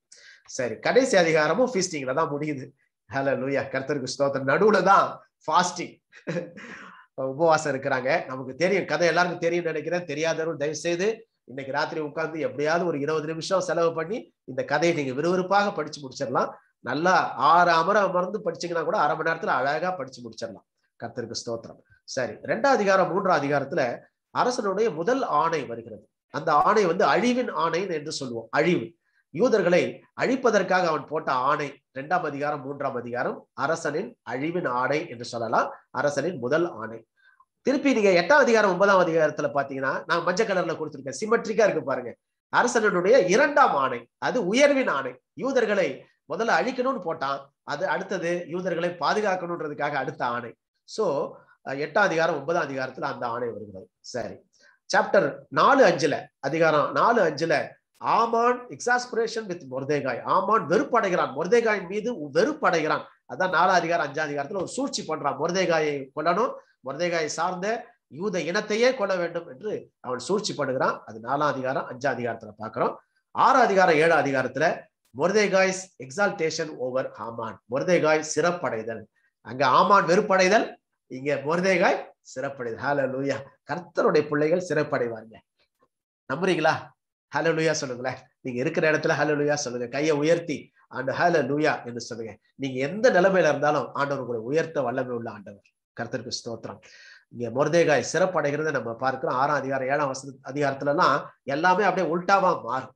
S1: சரி கடைசி அதிகாரமும் ஃபீஸ்டிங்ல தான் முடியுது. ஹலோ லூயா கர்த்தருக்கு ஸ்தோத்திரம். நடுவுல தான் ஃபாஸ்டிங் உபவாசம் இருக்கிறாங்க. நமக்கு தெரியும். கதை எல்லாருக்கும் தெரியும் நினைக்கிறேன். தெரியாதவரும் தயவு செய்து இன்னைக்கு ராத்திரி உட்கார்ந்து எப்படியாவது ஒரு இருபது நிமிஷம் செலவு பண்ணி இந்த கதையை நீங்க விறுவிறுப்பாக படிச்சு முடிச்சிடலாம். நல்லா ஆறு அமரம் அமர்ந்து படிச்சீங்கன்னா கூட அரை மணி நேரத்துல அழகா படிச்சு முடிச்சிடலாம். கர்த்தருக்கு ஸ்தோத்திரம். சரி ரெண்டாம் அதிகாரம் மூன்றாம் அதிகாரத்துல அரசனுடைய முதல் ஆணை வருகிறது. அந்த ஆணை வந்து அழிவின் ஆணைன்னு என்று சொல்லுவோம். அழிவு. யூதர்களை அழிப்பதற்காக அவன் போட்ட ஆணை இரண்டாம் அதிகாரம் மூன்றாம் அதிகாரம் அரசனின் அழிவின் ஆணை என்று சொல்லலாம். அரசனின் முதல் ஆணை. திருப்பி நீங்க எட்டாம் அதிகாரம் ஒன்பதாம் அதிகாரத்துல பாத்தீங்கன்னா நான் மஞ்சள் கலர்ல கொடுத்துருக்கேன். சிமெட்ரிக்கா இருக்கு பாருங்க. அரசனுடைய இரண்டாம் ஆணை அது உயர்வின் ஆணை. யூதர்களை முதல்ல அழிக்கணும்னு போட்டான். அது அடுத்தது யூதர்களை பாதுகாக்கணுன்றதுக்காக அடுத்த ஆணை. சோ எட்டாம் அதிகாரம் ஒன்பதாம் அதிகாரத்துல அந்த ஆணை வருகிறது. சரி. சாப்டர் நாலு அஞ்சுல அதிகாரம் நாலு அஞ்சுல ஆமான் எக்ஸாஸ்பிரேஷன் வித் மொர்தேகாய். ஆமான் வெறுப்படைகிறான். மொர்தேகாயின் மீது வெறுப்படைகிறான். அதான் நாலா அதிகாரம் அஞ்சாம் அதிகாரத்துல ஒரு சூழ்ச்சி பண்றான். மொர்தேகாயை கொல்லணும். மொர்தேகாயை சார்ந்த யூத இனத்தையே கொள்ள வேண்டும் என்று அவன் சூழ்ச்சி பண்ணுகிறான். அது நாலாம் அதிகாரம் அஞ்சாம் அதிகாரத்துல பாக்குறோம் ஆறாம் அதிகாரம் ஏழாம் அதிகாரத்துல Mordecai's exaltation over Haman. Mordecai சிறப்படைதல். அங்க ஆமான் வெறுப்படைதல் இங்க மொர்தேகாய் சிறப்படைதல். ஹால லூயா கர்த்தருடைய பிள்ளைகள் சிறப்படைவாருங்க நம்புறீங்களா? ஹலோ லூயா சொல்லுங்களேன். நீங்க இருக்கிற இடத்துல ஹலோ லூயா சொல்லுங்க. கையை உயர்த்தி ஆண்டு ஹல லூயா என்று சொல்லுங்க. நீங்க எந்த நிலைமையில இருந்தாலும் ஆண்டவர் உங்களை உயர்த்த வல்லமை உள்ள ஆண்டவர். கருத்திற்கு ஸ்தோத்திரம். இங்க முருதேகாய் சிறப்படைகிறத நம்ம பார்க்கிறோம். ஆறாம் அதிகாரம் ஏழாம் வசதி அதிகாரத்துல எல்லாம் எல்லாமே அப்படியே உல்டாவா மாறும்.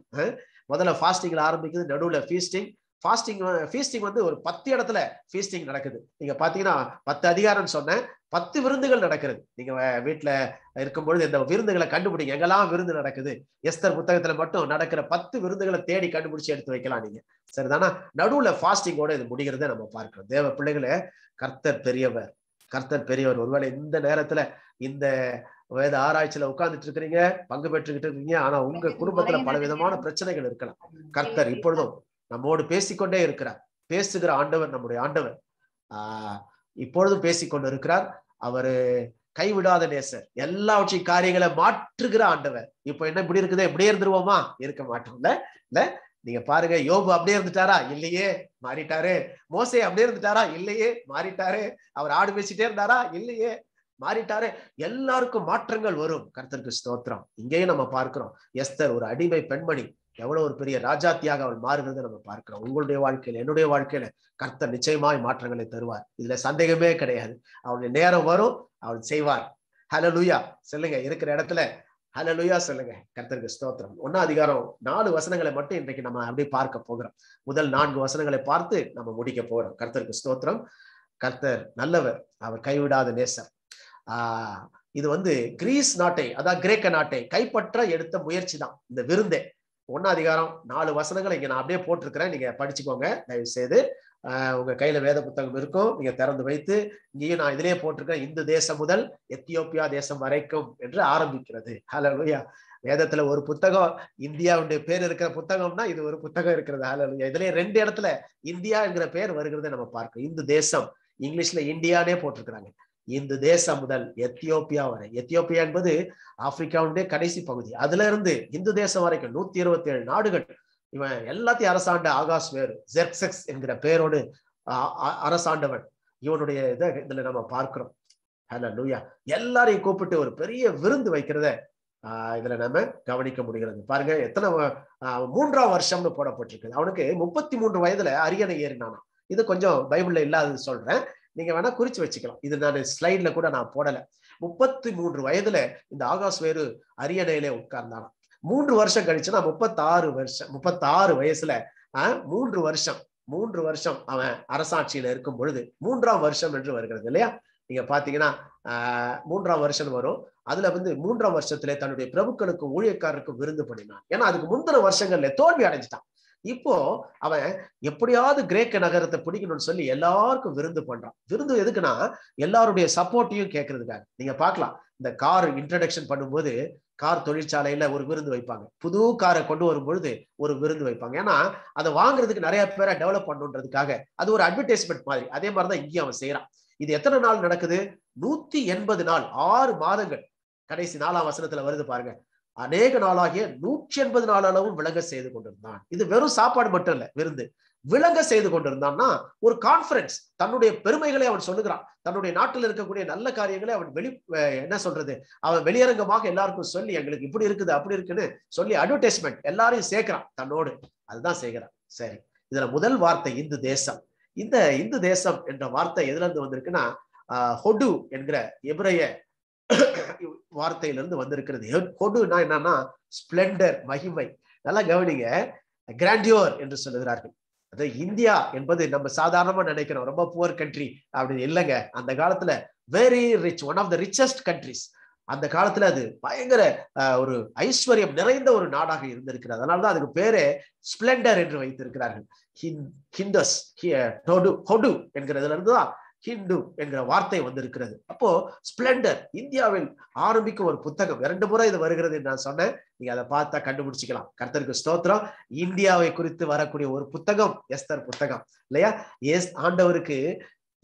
S1: முதல்ல ஃபாஸ்டிங்ல ஆரம்பிக்குது. நடுவுல ஃபீஸ்டிங் ஃபாஸ்டிங் ஃபீஸ்டிங் வந்து ஒரு பத்து இடத்துல ஃபீஸ்டிங் நடக்குது. நீங்க பாத்தீங்கன்னா பத்து அதிகாரம்னு சொன்னேன். பத்து விருந்துகள் நடக்கிறது. நீங்க வீட்டுல இருக்கும்பொழுது இந்த விருந்துகளை கண்டுபிடிங்க. எங்கெல்லாம் விருந்து நடக்குது? எஸ்தர் புத்தகத்துல மட்டும் நடக்கிற பத்து விருந்துகளை தேடி கண்டுபிடிச்சு எடுத்து வைக்கலாம் நீங்க. சரிதானா? நடுவுல ஃபாஸ்டிங்கோட இது முடிகிறத நம்ம பார்க்கிறோம். தேவ பிள்ளைகளை கர்த்தர் பெரியவர். கர்த்தர் பெரியவர். ஒருவேளை இந்த நேரத்துல இந்த வேத ஆராய்ச்சியில உட்கார்ந்துட்டு இருக்கிறீங்க பங்கு பெற்றுக்கிட்டு இருக்கீங்க ஆனா உங்க குடும்பத்துல பல விதமான பிரச்சனைகள் இருக்கலாம். கர்த்தர் இப்பொழுதும் நம்மோடு பேசிக்கொண்டே இருக்கிறார். பேசுகிற ஆண்டவர் நம்முடைய ஆண்டவர். ஆஹ் இப்பொழுதும் பேசிக்கொண்டு இருக்கிறார் அவரு கைவிடாத நேசர். எல்லாவற்றையும் காரியங்களை மாற்றுகிற ஆண்டவர். இப்ப என்ன இப்படி இருக்குது? இப்படியே இருந்துருவோமா? இருக்க மாட்டோம்ல இல்ல? நீங்க பாருங்க யோபு அப்படியே இருந்துட்டாரா? இல்லையே. மாறிட்டாரு. மோசை அப்படியே இருந்துட்டாரா? இல்லையே. மாறிட்டாரு. அவர் ஆடு பேசிட்டே இருந்தாரா? இல்லையே. மாறிட்டாரு. எல்லாருக்கும் மாற்றங்கள் வரும். கர்த்தருக்கு ஸ்தோத்திரம். இங்கேயும் நம்ம பார்க்கிறோம். எஸ்தர் ஒரு அடிமை பெண்மணி. எவ்வளவு ஒரு பெரிய ராஜாத்தியாக அவள் மாறுகிறது நம்ம பார்க்கிறோம். உங்களுடைய வாழ்க்கையில என்னுடைய வாழ்க்கையில கர்த்தர் நிச்சயமாய் மாற்றங்களை தருவார். இதுல சந்தேகமே கிடையாது. அவருடைய நேரம் வரும் அவள் செய்வார். ஹலலுயா சொல்லுங்க இருக்கிற இடத்துல. ஹலலுயா சொல்லுங்க. கர்த்தருக்கு ஸ்தோத்திரம். ஒன்னா அதிகாரம் நாலு வசனங்களை மட்டும் இன்றைக்கு நம்ம அப்படியே பார்க்க போகிறோம். முதல் நான்கு வசனங்களை பார்த்து நம்ம முடிக்க போகிறோம் கர்த்தருக்கு ஸ்தோத்திரம். கர்த்தர் நல்லவர் அவர் கைவிடாத நேசர். ஆஹ் இது வந்து கிரீஸ் நாட்டை அதாவது கிரேக்க நாட்டை கைப்பற்ற எடுத்த முயற்சி தான். இந்த விருந்தே. ஒன்னா அதிகாரம் நாலு வசனங்களை இங்க நான் அப்படியே போட்டிருக்கிறேன். நீங்க படிச்சுக்கோங்க. தயவு செய்து உங்க கையில வேத புத்தகம் இருக்கும். நீங்க திறந்து வைத்து இங்கேயும் நான் இதுலயே போட்டிருக்கேன் இந்து தேசம் முதல் எத்தியோப்பியா தேசம் வரைக்கும் என்று ஆரம்பிக்கிறது. ஹலோயா வேதத்துல ஒரு புத்தகம் இந்தியாவுடைய பேர் இருக்கிற புத்தகம்னா இது ஒரு புத்தகம் இருக்கிறது. ஹலோயா இதுலயே ரெண்டு இடத்துல இந்தியா என்கிற பேர் வருகிறத நம்ம பார்க்கணும் இந்து தேசம் இங்கிலீஷ்ல இந்தியானே போட்டிருக்கிறாங்க. இந்த தேசம் முதல் எத்தியோப்பியா வரை. எத்தியோப்பியா என்பது ஆப்பிரிக்காவுடைய கடைசி பகுதி. அதுல இருந்து இந்து தேசம் வரைக்கும் நூத்தி இருபத்தி ஏழு நாடுகள். இவன் எல்லாத்தையும் அரசாண்ட ஆகாஷ் வேறு ஜெர்செக்ஸ் என்கிற பெயரோடு அரசாண்டவன். இவனுடைய இதை இதுல நம்ம பார்க்கிறோம். ஹலோ லூயா எல்லாரையும் கூப்பிட்டு ஒரு பெரிய விருந்து வைக்கிறத ஆஹ் இதுல நம்ம கவனிக்க முடிகிறது. பாருங்க எத்தனை மூன்றாம் வருஷம்னு போடப்பட்டிருக்குது. அவனுக்கு முப்பத்தி மூன்று வயதுல அரியணை ஏறினானா இது கொஞ்சம் பைபிள்ல இல்லாதது சொல்றேன். நீங்க வேணா குறிச்சு வச்சுக்கலாம். இது நான் ஸ்லைட்ல கூட நான் போடல. முப்பத்தி மூன்று வயதுல இந்த ஆகாஷ் வேறு அரியணையிலே உட்கார்ந்தானா மூன்று வருஷம் கழிச்சுன்னா முப்பத்தாறு வருஷம் முப்பத்தாறு வயசுல ஆஹ் மூன்று வருஷம் மூன்று வருஷம் அவன் அரசாட்சியில இருக்கும் பொழுது மூன்றாம் வருஷம் என்று வருகிறது இல்லையா? நீங்க பாத்தீங்கன்னா ஆஹ் மூன்றாம் வருஷம் வரும். அதுல வந்து மூன்றாம் வருஷத்துல தன்னுடைய பிரபுக்களுக்கும் ஊழியக்காரருக்கும் விருந்து பண்ணினான். ஏன்னா அதுக்கு முந்தின வருஷங்கள்ல தோல்வி அடைஞ்சிட்டான். இப்போ அவன் எப்படியாவது கிரேக்க நகரத்தை பிடிக்கணும்னு சொல்லி எல்லாருக்கும் விருந்து பண்றான். விருந்து எதுக்குன்னா எல்லாருடைய சப்போர்ட்டையும் கேட்கறதுக்காக நீங்க பாக்கலாம் இந்த கார் இன்ட்ரடக்ஷன் பண்ணும்போது கார் தொழிற்சாலையில ஒரு விருந்து வைப்பாங்க. புது காரை கொண்டு வரும் பொழுது ஒரு விருந்து வைப்பாங்க. ஏன்னா அதை வாங்குறதுக்கு நிறைய பேரை டெவலப் பண்ணுன்றதுக்காக அது ஒரு அட்வர்டைஸ்மெண்ட் மாதிரி. அதே மாதிரிதான் இங்கேயும் அவன் செய்யறான் இது எத்தனை நாள் நடக்குது? நூத்தி எண்பது நாள். ஆறு மாதங்கள். கடைசி நாலாம் வசனத்துல வருது பாருங்க. அநேக நாளாகிய நூற்றி எண்பது நாள் அளவும் விளங்க செய்து கொண்டிருந்தான். இது வெறும் சாப்பாடு மட்டும் இல்ல விருந்து. விளங்க செய்து கொண்டிருந்தான்னா ஒரு கான்பிரன்ஸ் தன்னுடைய பெருமைகளை அவன் சொல்லுகிறான். தன்னுடைய நாட்டில் இருக்கக்கூடிய நல்ல காரியங்களை அவன் வெளி என்ன சொல்றது? அவன் வெளியரங்கமாக எல்லாருக்கும் சொல்லி எங்களுக்கு இப்படி இருக்குது அப்படி இருக்குன்னு சொல்லி அட்வர்டைஸ்மெண்ட் எல்லாரையும் சேர்க்கிறான் தன்னோடு. அதுதான் செய்கிறான். சரி. இதுல முதல் வார்த்தை இந்து தேசம். இந்த இந்து தேசம் என்ற வார்த்தை எதுல இருந்து வந்திருக்குன்னா ஹொடு என்கிற எபிரைய வார்த்தையிலிருந்து வந்திருக்கிறது. ஹொடுனா என்னன்னா ஸ்பிளண்டர் மகிமை. நல்லா கவனிங்க. கிராண்டியோர் என்று சொல்லுகிறார்கள். அது இந்தியா என்பது நம்ம சாதாரணமா நினைக்கிறோம். ரொம்ப புவர் கண்ட்ரி அப்படின்னு இல்லைங்க. அந்த காலத்துல very rich one of the richest countries அந்த காலத்துல அது பயங்கர ஒரு ஐஸ்வர்யம் நிறைந்த ஒரு நாடாக இருந்திருக்கிறது. அதனாலதான் அதுக்கு பேரு ஸ்பிளண்டர் என்று வைத்திருக்கிறார்கள். ஹிந்தஸ் ஹொடு ஹொடு என்கிறதுல இருந்துதான் ஹிந்து என்கிற வார்த்தை வந்திருக்கிறது. அப்போ ஸ்பிளண்டர் இந்தியாவில் ஆரம்பிக்கும் ஒரு புத்தகம் இரண்டு முறை இது வருகிறது நான் சொன்னேன். நீங்க அதை பார்த்தா கண்டுபிடிச்சிக்கலாம். கர்த்தருக்கு ஸ்தோத்திரம். இந்தியாவை குறித்து வரக்கூடிய ஒரு புத்தகம் எஸ்தர் புத்தகம் இல்லையா? எஸ் ஆண்டவருக்கு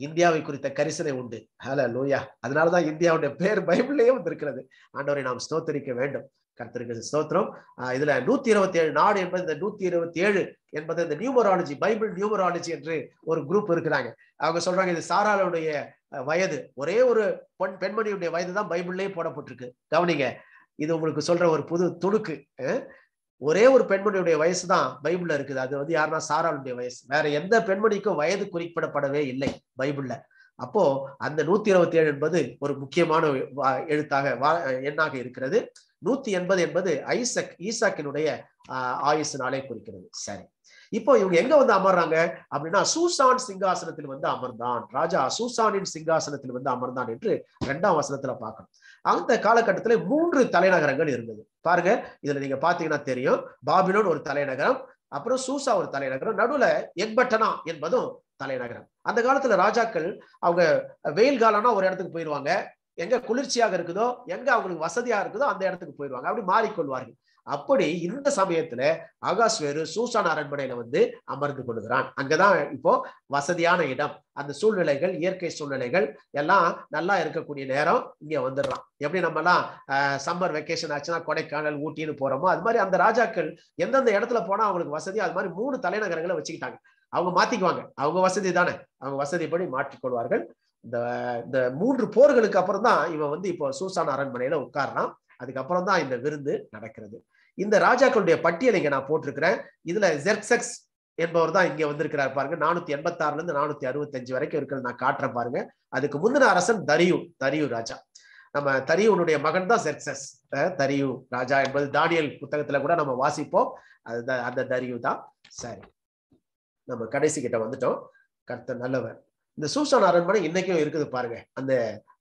S1: இந்தியாவை குறித்த கரிசனை உண்டு. ஹலோ லோயா அதனாலதான் இந்தியாவுடைய பேர் பைபிள்லயே வந்திருக்கிறது. ஆண்டவரை நாம் ஸ்தோத்தரிக்க வேண்டும். கர்த்தருக்கு ஸ்தோத்திரம். இதுல நூத்தி இருபத்தி ஏழு நாடு என்பது இந்த நூத்தி இருபத்தி ஏழு என்பது இந்த நியூமராலஜி பைபிள் நியூமராலஜி என்று ஒரு குரூப் இருக்கிறாங்க அவங்க சொல்றாங்க இது சாராளுடைய வயது. ஒரே ஒரு பெண் பெண்மணியுடைய வயது தான் பைபிள்லயே போடப்பட்டிருக்கு. கவனிங்க இது உங்களுக்கு சொல்ற ஒரு புது துணுக்கு ஒரே ஒரு பெண்மணியுடைய வயசு தான் பைபிள்ல இருக்குது. அது வந்து யாருன்னா சாராளுடைய வயசு. வேற எந்த பெண்மணிக்கும் வயது குறிப்பிடப்படவே இல்லை பைபிள்ல. அப்போ அந்த நூத்தி இருபத்தி ஏழு என்பது ஒரு முக்கியமான எழுத்தாக எண்ணாக இருக்கிறது. நூத்தி எண்பது என்பது ஐசக் ஈசாக்கினுடைய ஆயுசு நாளே குறிக்கிறது. சரி. இப்போ இவங்க எங்க வந்து அமர்றாங்க? அப்படின்னா சூசான் சிங்காசனத்தில் வந்து அமர்ந்தான். ராஜா சூசானின் சிங்காசனத்தில் வந்து அமர்ந்தான் என்று இரண்டாம் வசனத்துல பார்க்கணும். அந்த காலகட்டத்துல மூன்று தலைநகரங்கள் இருந்தது. பாருங்க இதுல நீங்க பாத்தீங்கன்னா தெரியும். பாபிலோன் ஒரு தலைநகரம் அப்புறம் சூசா ஒரு தலைநகரம் நடுவுல எக்பட்டனா என்பதும் தலைநகரம். அந்த காலத்துல ராஜாக்கள் அவங்க வெயில் காலம்னா ஒரு இடத்துக்கு போயிடுவாங்க எங்க குளிர்ச்சியாக இருக்குதோ எங்க அவங்களுக்கு வசதியா இருக்குதோ அந்த இடத்துக்கு போயிடுவாங்க. அப்படி மாறிக்கொள்வார்கள். அப்படி இந்த சமயத்துல அகாஸ்வேரு சூசான் அரண்மனையில வந்து அமர்ந்து கொள்கிறான். அங்கதான் இப்போ வசதியான இடம். அந்த சூழ்நிலைகள் இயற்கை சூழ்நிலைகள் எல்லாம் நல்லா இருக்கக்கூடிய நேரம் இங்க வந்துடுறான். எப்படி நம்ம எல்லாம் சம்மர் வெக்கேஷன் ஆச்சுன்னா கொடைக்கானல் ஊட்டின்னு போறோமோ அது மாதிரி அந்த ராஜாக்கள் எந்தெந்த இடத்துல போனா அவங்களுக்கு வசதி அது மாதிரி மூணு தலைநகரங்களை வச்சுக்கிட்டாங்க. அவங்க மாத்திக்குவாங்க. அவங்க வசதி தானே. அவங்க வசதிப்படி மாற்றிக்கொள்வார்கள். இந்த இந்த மூன்று போர்களுக்கு அப்புறம் தான் இவன் வந்து இப்போ சூசான் அரண்மனையில உட்கார்றான். அதுக்கப்புறம் தான் இந்த விருந்து நடக்கிறது. இந்த ராஜாக்களுடைய பட்டியலை இங்க நான் போட்டிருக்கிறேன். இதுல ஜெர்செக்ஸ் என்பவர் தான் இங்க வந்திருக்கிறார் பாருங்க. நானூத்தி எண்பத்தி ஆறுல இருந்து நானூத்தி அறுபத்தஞ்சு வரைக்கும் இருக்கிறது நான் காட்டுறேன் பாருங்க. அதுக்கு முந்தின அரசன் தரியு தரியு ராஜா. நம்ம தரியுனுடைய மகன் தான் செர்சஸ் தரியு ராஜா என்பது தானியல் புத்தகத்துல கூட நம்ம வாசிப்போம். அதுதான் அந்த தரியு தான். சரி. நம்ம கடைசி கிட்ட வந்துட்டோம். கர்த்த நல்லவர். இந்த சூசான் அரண்மனை இன்னைக்கும் இருக்குது பாருங்க. அந்த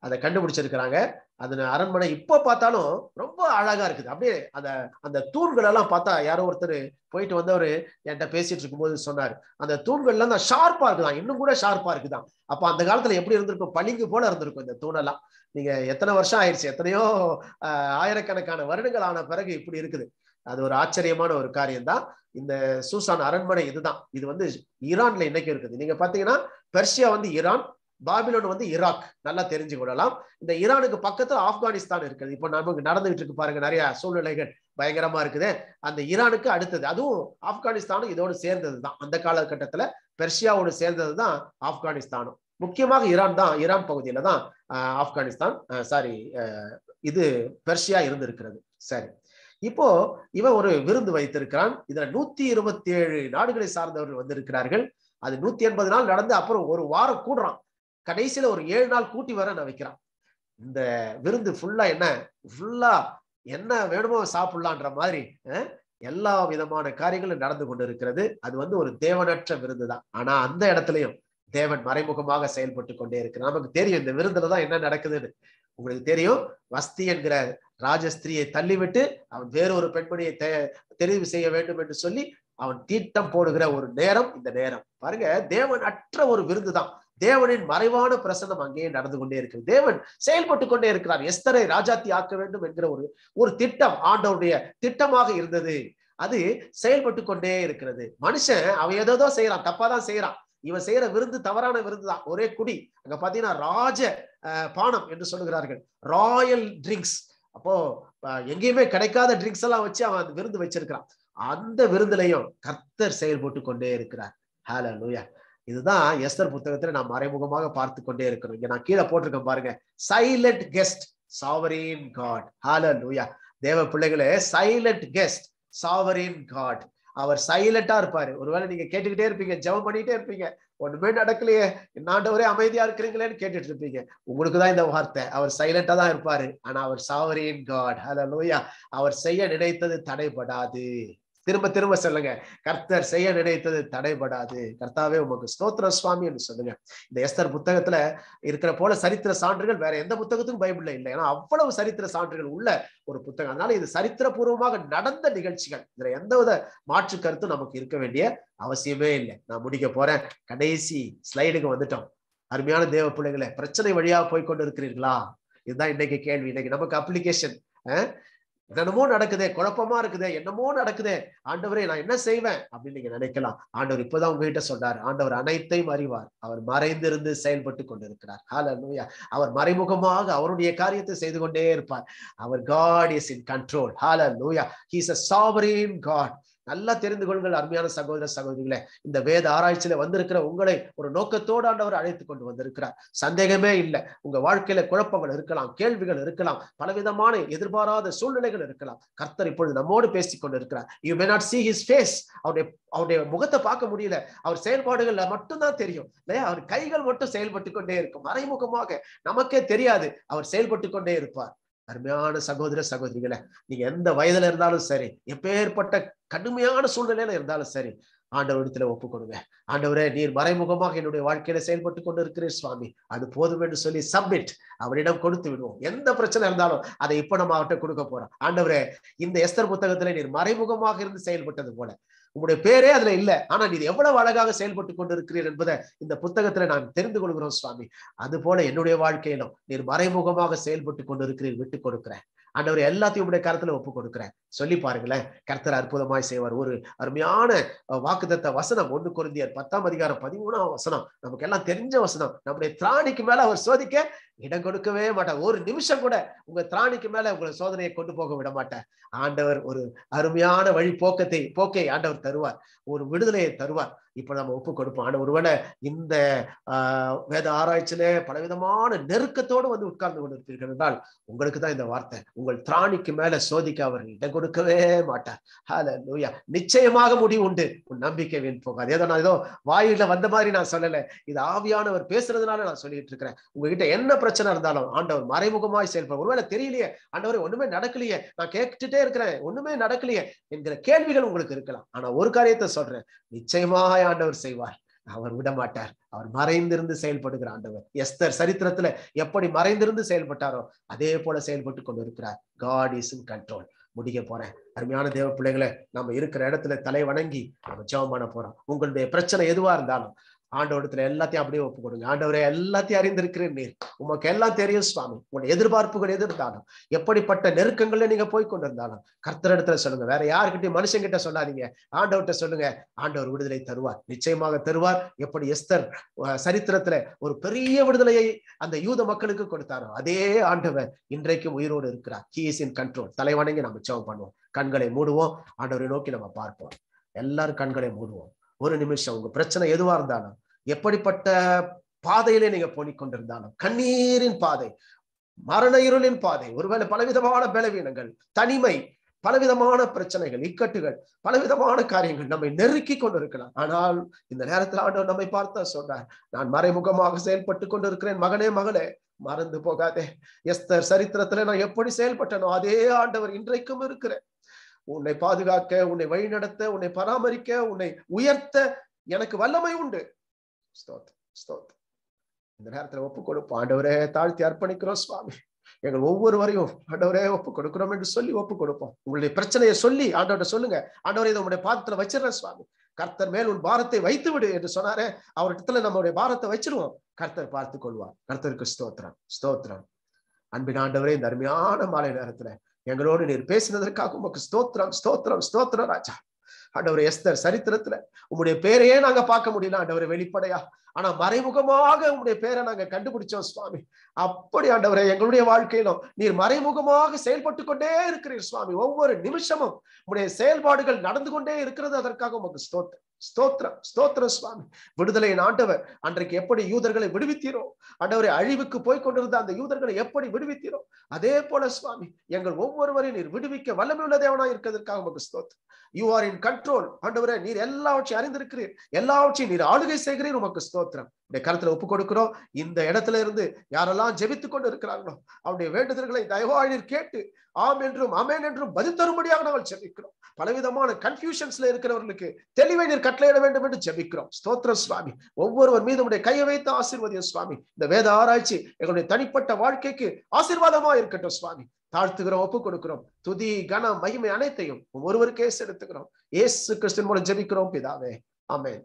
S1: அதை கண்டுபிடிச்சிருக்கிறாங்க. அது அரண்மனை இப்போ பார்த்தாலும் ரொம்ப அழகா இருக்குது. அப்படியே அந்த அந்த தூண்கள் எல்லாம் பார்த்தா யாரோ ஒருத்தர் போயிட்டு வந்தவர் என்கிட்ட பேசிட்டு இருக்கும்போது சொன்னார். அந்த தூண்கள்லாம் தான் ஷார்ப்பா இருக்குதான். இன்னும் கூட ஷார்ப்பா இருக்குதான். அப்ப அந்த காலத்துல எப்படி இருந்திருக்கும்? பளிங்கு போல இருந்திருக்கும் இந்த தூணெல்லாம். நீங்க எத்தனை வருஷம் ஆயிடுச்சு? எத்தனையோ ஆயிரக்கணக்கான வருடங்கள் ஆன பிறகு இப்படி இருக்குது. அது ஒரு ஆச்சரியமான ஒரு காரியம் தான் இந்த சூசான் அரண்மனை இதுதான். இது வந்து ஈரான்ல இன்னைக்கு இருக்குது. நீங்க பாத்தீங்கன்னா பெர்ஷியா வந்து ஈரான் பாபிலோன் வந்து ஈராக். நல்லா தெரிஞ்சு கொள்ளலாம். இந்த ஈரானுக்கு பக்கத்துல ஆப்கானிஸ்தான் இருக்குது. இப்போ நமக்கு நடந்துகிட்டு இருக்கு பாருங்க நிறைய சூழ்நிலைகள் பயங்கரமா இருக்குது. அந்த ஈரானுக்கு அடுத்தது அதுவும் ஆப்கானிஸ்தானும் இதோடு சேர்ந்தது தான் அந்த காலகட்டத்துல பெர்ஷியாவோடு சேர்ந்தது தான் ஆப்கானிஸ்தானும். முக்கியமாக ஈரான் தான் ஈரான் பகுதியில தான் ஆப்கானிஸ்தான் சாரி இது பெர்ஷியா இருந்திருக்கிறது. சரி. இப்போ இவன் ஒரு விருந்து வைத்திருக்கிறான். இதுல நூத்தி இருபத்தி ஏழு நாடுகளை சார்ந்தவர்கள் வந்திருக்கிறார்கள். அது நூத்தி எண்பது நாள் நடந்து அப்புறம் ஒரு வாரம் கூடுறான். கடைசியில ஒரு ஏழு நாள் கூட்டி வர நான் வைக்கிறான். இந்த விருந்து ஃபுல்லா என்ன? ஃபுல்லா என்ன வேணுமோ சாப்பிடலான்ற மாதிரி எல்லா விதமான காரியங்களும் நடந்து கொண்டு இருக்கிறது அது வந்து ஒரு தேவனற்ற விருந்து தான். ஆனா அந்த இடத்துலயும் தேவன் மறைமுகமாக செயல்பட்டு கொண்டே இருக்கு நமக்கு தெரியும் இந்த விருந்துல தான் என்ன நடக்குதுன்னு. உங்களுக்கு தெரியும் வஸ்தி என்கிற ராஜஸ்திரியை தள்ளிவிட்டு அவன் வேறொரு பெண்மணியை தெரிவு செய்ய வேண்டும் என்று சொல்லி அவன் தீட்டம் போடுகிற ஒரு நேரம் இந்த நேரம். பாருங்க தேவன் அற்ற ஒரு விருந்து தான் தேவனின் மறைவான பிரசனம் அங்கேயே நடந்து கொண்டே இருக்கு தேவன் செயல்பட்டு கொண்டே இருக்கிறார். எஸ்தரை ராஜாத்தி ஆக்க வேண்டும் என்கிற ஒரு ஒரு திட்டம் ஆண்டவருடைய திட்டமாக இருந்தது. அது செயல்பட்டு கொண்டே இருக்கிறது. மனுஷன் அவன் ஏதோ செய்யறான் தப்பாதான் செய்யறான் இவன் செய்யற விருந்து தவறான விருந்து தான் ஒரே குடி. அங்க பாத்தீங்கன்னா ராஜ பானம் என்று சொல்லுகிறார்கள். Royal drinks. அப்போ எங்கேயுமே கிடைக்காத ட்ரிங்க்ஸ் எல்லாம் வச்சு அவன் அந்த விருந்து வச்சிருக்கிறான். அந்த விருந்துலையும் கர்த்தர் செயல்பட்டு கொண்டே இருக்கிறார். ஹால லூயா இதுதான் எஸ்தர் புத்தகத்துல நான் மறைமுகமாக பார்த்து கொண்டே இருக்கிறோம். இங்க நான் கீழே போட்டிருக்கேன் பாருங்க. சைலண்ட் கெஸ்ட் சாவரின் காட் ஹால லூயா தேவ பிள்ளைகளே சைலண்ட் கெஸ்ட் சாவரின் காட் அவர் சைலண்டா இருப்பாரு. ஒருவேளை நீங்க கேட்டுக்கிட்டே இருப்பீங்க ஜெபம் பண்ணிட்டே இருப்பீங்க. ஒண்ணுமே நடக்கலையே. நாண்டவரே அமைதியா இருக்கிறீங்களேன்னு கேட்டுட்டு இருப்பீங்க. உங்களுக்கு தான் இந்த வார்த்தை. அவர் சைலண்டா தான் இருப்பாரு. ஆனா அவர் சாவரின் காட் ஹலோ லூயா அவர் செய்ய நினைத்தது தடைபடாது. திரும்ப திரும்ப சொல்லுங்க. கர்த்தர் செய்ய நினைத்தது தடைபடாது. கர்த்தாவே உமக்கு ஸ்தோத்திர சுவாமி என்று சொல்லுங்க. இந்த எஸ்தர் புத்தகத்துல இருக்கிற போல சரித்திர சான்றுகள் வேற எந்த புத்தகத்துக்கும் பைபிள்ல இல்லை ஏன்னா அவ்வளவு சரித்திர சான்றுகள் உள்ள ஒரு புத்தகம். அதனால இது சரித்திரபூர்வமாக நடந்த நிகழ்ச்சிகள். இதுல எந்தவித மாற்று கருத்தும் நமக்கு இருக்க வேண்டிய அவசியமே இல்லை. நான் முடிக்க போறேன். கடைசி ஸ்லைடுக்கு வந்துட்டோம். அருமையான தேவ பிள்ளைகளை பிரச்சனை வழியாக போய் கொண்டு இருக்கிறீர்களா இதுதான் இன்னைக்கு கேள்வி. இன்னைக்கு நமக்கு அப்ளிகேஷன் என்னமோ நடக்குதே குழப்பமா இருக்குதே என்னமோ நடக்குதே ஆண்டவரே நான் என்ன செய்வேன் அப்படின்னு நீங்க நினைக்கலாம். ஆண்டவர் இப்பதான் உங்ககிட்ட சொல்றாரு ஆண்டவர் அனைத்தையும் அறிவார். அவர் மறைந்திருந்து செயல்பட்டு கொண்டிருக்கிறார். ஹalleluya அவர் மறைமுகமாக அவருடைய காரியத்தை செய்து கொண்டே இருப்பார். அவர் காட் இஸ் இன் கண்ட்ரோல் ஹalleluya he is a sovereign God நல்லா தெரிந்து கொள்ளுங்கள் அருமையான சகோதர சகோதரிகளே. இந்த வேத ஆராய்ச்சியில வந்திருக்கிற உங்களை ஒரு நோக்கத்தோடு ஆண்டவர் அழைத்து கொண்டு வந்திருக்கிறார். சந்தேகமே இல்லை. உங்க வாழ்க்கையில குழப்பங்கள் இருக்கலாம் கேள்விகள் இருக்கலாம் பலவிதமான எதிர்பாராத சூழ்நிலைகள் இருக்கலாம். கர்த்தர் இப்பொழுது நம்மோடு பேசிக் கொண்டிருக்கிறார். You may not see his face அவருடைய அவருடைய முகத்தை பார்க்க முடியல. அவர் செயல்பாடுகள்ல மட்டும்தான் தெரியும் இல்லையா? அவர் கைகள் மட்டும் செயல்பட்டு கொண்டே இருக்கும். மறைமுகமாக நமக்கே தெரியாது அவர் செயல்பட்டு கொண்டே இருப்பார். அருமையான சகோதர சகோதரிகளை நீங்க எந்த வயதுல இருந்தாலும் சரி எப்பேற்பட்ட கடுமையான சூழ்நிலையில இருந்தாலும் சரி ஆண்டவரிடத்துல ஒப்பு கொடுங்க ஆண்டவரே நீர் மறைமுகமாக என்னுடைய வாழ்க்கையில செயல்பட்டு கொண்டு இருக்கிறீர் சுவாமி. அது போதும் என்று சொல்லி சப்மிட் அவரிடம் கொடுத்து விடுவோம். எந்த பிரச்சனை இருந்தாலும் அதை இப்ப நம்ம அவர்கிட்ட கொடுக்க போறோம். ஆண்டவரே இந்த எஸ்தர் புத்தகத்துல நீர் மறைமுகமாக இருந்து செயல்பட்டது போல உங்களுடைய பேரே அதுல இல்ல. ஆனா நீ எவ்வளவு அழகாக செயல்பட்டு கொண்டு இருக்கிறீர் என்பதை இந்த புத்தகத்துல நான் தெரிந்து கொள்கிறோம் சுவாமி. அது போல என்னுடைய வாழ்க்கையிலும் நீர் மறைமுகமாக செயல்பட்டு கொண்டு இருக்கிறீர் விட்டு கொடுக்கிறேன். ஆண்டவர் எல்லாத்தையும் உடைய கருத்துல ஒப்பு கொடுக்குறேன். சொல்லி பாருங்களேன் கர்த்தர் அற்புதமாய் செய்வார். ஒரு அருமையான வாக்குதத்த வசனம் ஒண்ணு குருந்தியர் பத்தாம் அதிகாரம் பதிமூணாம் வசனம். நமக்கு எல்லாம் தெரிஞ்ச வசனம். நம்முடைய திராணிக்கு மேல அவர் சோதிக்க இடம் கொடுக்கவே மாட்டேன் ஒரு நிமிஷம் கூட உங்க திராணிக்கு மேல உங்களை சோதனையை கொண்டு போக விட மாட்டேன் ஆண்டவர் ஒரு அருமையான வழி போக்கத்தை போக்கை ஆண்டவர் தருவார். ஒரு விடுதலையை தருவார். இப்ப நம்ம ஒப்பு கொடுப்போம். ஆனா ஒருவேளை இந்த ஆஹ் வேத ஆராய்ச்சியில பலவிதமான நெருக்கத்தோடு வந்து உட்கார்ந்து கொண்டிருப்பீர்கள் என்றால் உங்களுக்கு தான் இந்த வார்த்தை. உங்கள் திராணிக்கு மேல சோதிக்க அவர் இடம் கொடுக்கவே மாட்டார். ஹalleluya நிச்சயமாக முடிவு உண்டு. உன் நம்பிக்கை வீண் போகாது. ஏதோ நான் ஏதோ வாயில வந்த மாதிரி நான் சொல்லல. இது ஆவியானவர் பேசுறதுனால நான் சொல்லிட்டு இருக்கிறேன். உங்ககிட்ட என்ன பிரச்சனை இருந்தாலும் ஆண்டவர் மறைமுகமாய் செயல்படும். ஒருவேளை தெரியலையே ஆண்டவர் ஒண்ணுமே நடக்கலையே நான் கேட்டுட்டே இருக்கிறேன் ஒண்ணுமே நடக்கலையே என்கிற கேள்விகள் உங்களுக்கு இருக்கலாம். ஆனா ஒரு காரியத்தை சொல்றேன் நிச்சயமாக ஆண்டவர் செய்வார். அவர் விட மாட்டார் அவர் மறைந்திருந்து செயல்படுகிற ஆண்டவர். எஸ்தர் சரித்திரத்துல எப்படி மறைந்திருந்து செயல்பட்டாரோ அதே போல செயல்பட்டு கொண்டு இருக்கிறார் காட் இஸ் இன் கண்ட்ரோல் முடிக்க போறேன். அருமையான தேவ பிள்ளைகளை நம்ம இருக்கிற இடத்துல தலை வணங்கி நம்ம ஜெபம் பண்ண போறோம். உங்களுடைய பிரச்சனை எதுவா இருந்தாலும் ஆண்டவரத்துல எல்லாத்தையும் அப்படியே ஒப்பு கொடுங்க. ஆண்டவரே எல்லாத்தையும் அறிந்திருக்கிறேன் நீர். உமக்கு எல்லாம் தெரியும் சுவாமி. உங்களுடைய எதிர்பார்ப்புகள் எதிர்த்தாலும் எப்படிப்பட்ட நெருக்கங்கள்ல நீங்க போய் கொண்டிருந்தாலும் கர்த்தர் இடத்துல சொல்லுங்க. வேற யாருக்கிட்டையும் மனுஷங்கிட்ட சொல்லாதீங்க. ஆண்டவர்கிட்ட சொல்லுங்க. ஆண்டவர் விடுதலை தருவார். நிச்சயமாக தருவார். எப்படி எஸ்தர் சரித்திரத்துல ஒரு பெரிய விடுதலையை அந்த யூத மக்களுக்கு கொடுத்தாரோ அதே ஆண்டவர் இன்றைக்கும் உயிரோடு இருக்கிறார். ஹி இஸ் இன் கண்ட்ரோல் தலைவணங்கி நம்ம ஜெபம் பண்ணுவோம். கண்களை மூடுவோம். ஆண்டவரை நோக்கி நம்ம பார்ப்போம். எல்லாரும் கண்களை மூடுவோம். ஒரு நிமிஷம். உங்க பிரச்சனை எதுவா இருந்தாலும் எப்படிப்பட்ட பாதையிலே நீங்க போனிக் கொண்டிருந்தாலும் கண்ணீரின் பாதை மரண இருளின் பாதை ஒருவேளை பலவிதமான பலவீனங்கள் தனிமை பலவிதமான பிரச்சனைகள் இக்கட்டுகள் பலவிதமான காரியங்கள் நம்மை நெருக்கி கொண்டிருக்கலாம். ஆனால் இந்த நேரத்தில் ஆண்டவர் நம்மை பார்த்தா சொன்னார் நான் மறைமுகமாக செயல்பட்டு கொண்டிருக்கிறேன் மகனே மகளே மறந்து போகாதே. எஸ்தர் சரித்திரத்துல நான் எப்படி செயல்பட்டனோ அதே ஆண்டவர் இன்றைக்கும் இருக்கிறேன் உன்னை பாதுகாக்க உன்னை வழிநடத்த உன்னை பராமரிக்க உன்னை உயர்த்த எனக்கு வல்லமை உண்டு. ஸ்தோத் இந்த நேரத்துல ஒப்பு கொடுப்போம் ஆண்டவரே தாழ்த்தி அர்ப்பணிக்கிறோம் சுவாமி. எங்கள் ஒவ்வொருவரையும் ஆண்டவரே ஒப்பு கொடுக்கிறோம் என்று சொல்லி ஒப்பு கொடுப்போம் உங்களுடைய பிரச்சனையை சொல்லி ஆண்டவர்கிட்ட சொல்லுங்க. ஆண்டவரை இதை உங்களுடைய பாதத்துல வச்சிடறேன் சுவாமி. கர்த்தர் மேல் உன் பாரத்தை வைத்து விடு என்று சொன்னாரே அவரிடத்துல நம்மளுடைய பாரத்தை வச்சிருவோம் கர்த்தர் பார்த்து கொள்வார் கர்த்தருக்கு ஸ்தோத்திரம் ஸ்தோத்திரம். அன்பின் ஆண்டவரே இந்த அருமையான மாலை நேரத்துல எங்களோடு நீர் பேசினதற்காக உமக்கு ஸ்தோத்திரம் ஸ்தோத்திரம் ஸ்தோத்திரம் ராஜா. ஆண்டவர் எஸ்தர் சரித்திரத்துல உங்களுடைய பேரையே நாங்க பார்க்க முடியல ஆண்டவர் வெளிப்படையா. ஆனா மறைமுகமாக உங்களுடைய பேரை நாங்க கண்டுபிடிச்சோம் சுவாமி. அப்படி ஆண்டவரே எங்களுடைய வாழ்க்கையிலும் நீர் மறைமுகமாக செயல்பட்டு கொண்டே இருக்கிறீர் சுவாமி. ஒவ்வொரு நிமிஷமும் உங்களுடைய செயல்பாடுகள் நடந்து கொண்டே இருக்கிறது அதற்காக உமக்கு ஸ்தோத்திரம். ஸ்தோத்ரம் ஸ்தோத்திரம் சுவாமி. விடுதலையின் ஆண்டவர் அன்றைக்கு எப்படி யூதர்களை விடுவித்தீரோ ஆண்டவரை அழிவுக்கு போய் கொண்டிருந்த அந்த யூதர்களை எப்படி விடுவித்தீரோ அதே போல சுவாமி எங்கள் ஒவ்வொருவரையும் நீர் விடுவிக்க வல்லமை உள்ள தேவனா இருக்கிறதுக்காக உமக்கு ஸ்தோத்திரம். யூ ஆர் இன் கண்ட்ரோல் ஆண்டவரே நீர் எல்லாவற்றையும் அறிந்திருக்கிறீர். எல்லாவற்றையும் நீர் ஆளுகை செய்கிறீர். உமக்கு ஸ்தோத்திரம். இந்த கருத்துல ஒப்பு கொடுக்கிறோம். இந்த இடத்துல இருந்து யாரெல்லாம் ஜெபித்து கொண்டு இருக்கிறார்களோ அவருடைய வேண்டுதல்களை தயவாய் கேட்டு ஆம் என்றும் அமேன் என்றும் பதில் தரும்படியாக நாங்கள் ஜெபிக்கிறோம். பலவிதமான கன்ஃபியூஷன்ஸ்ல இருக்கிறவர்களுக்கு தெளிவை நீர் கட்டளையிட வேண்டும் என்று ஜெபிக்கிறோம். ஸ்தோத்திர சுவாமி. ஒவ்வொருவர் மீது உடைய கையை வைத்து ஆசீர்வதிய சுவாமி. இந்த வேத ஆராய்ச்சி எங்களுடைய தனிப்பட்ட வாழ்க்கைக்கு ஆசீர்வாதமா இருக்கட்டும் சுவாமி. தாழ்த்துகிறோம் ஒப்பு கொடுக்கிறோம். துதி கன மகிமை அனைத்தையும் ஒருவருக்கே செலுத்துகிறோம். ஏசு கிறிஸ்தின் மூலம் ஜெபிக்கிறோம் பிதாவே. ஆமென்.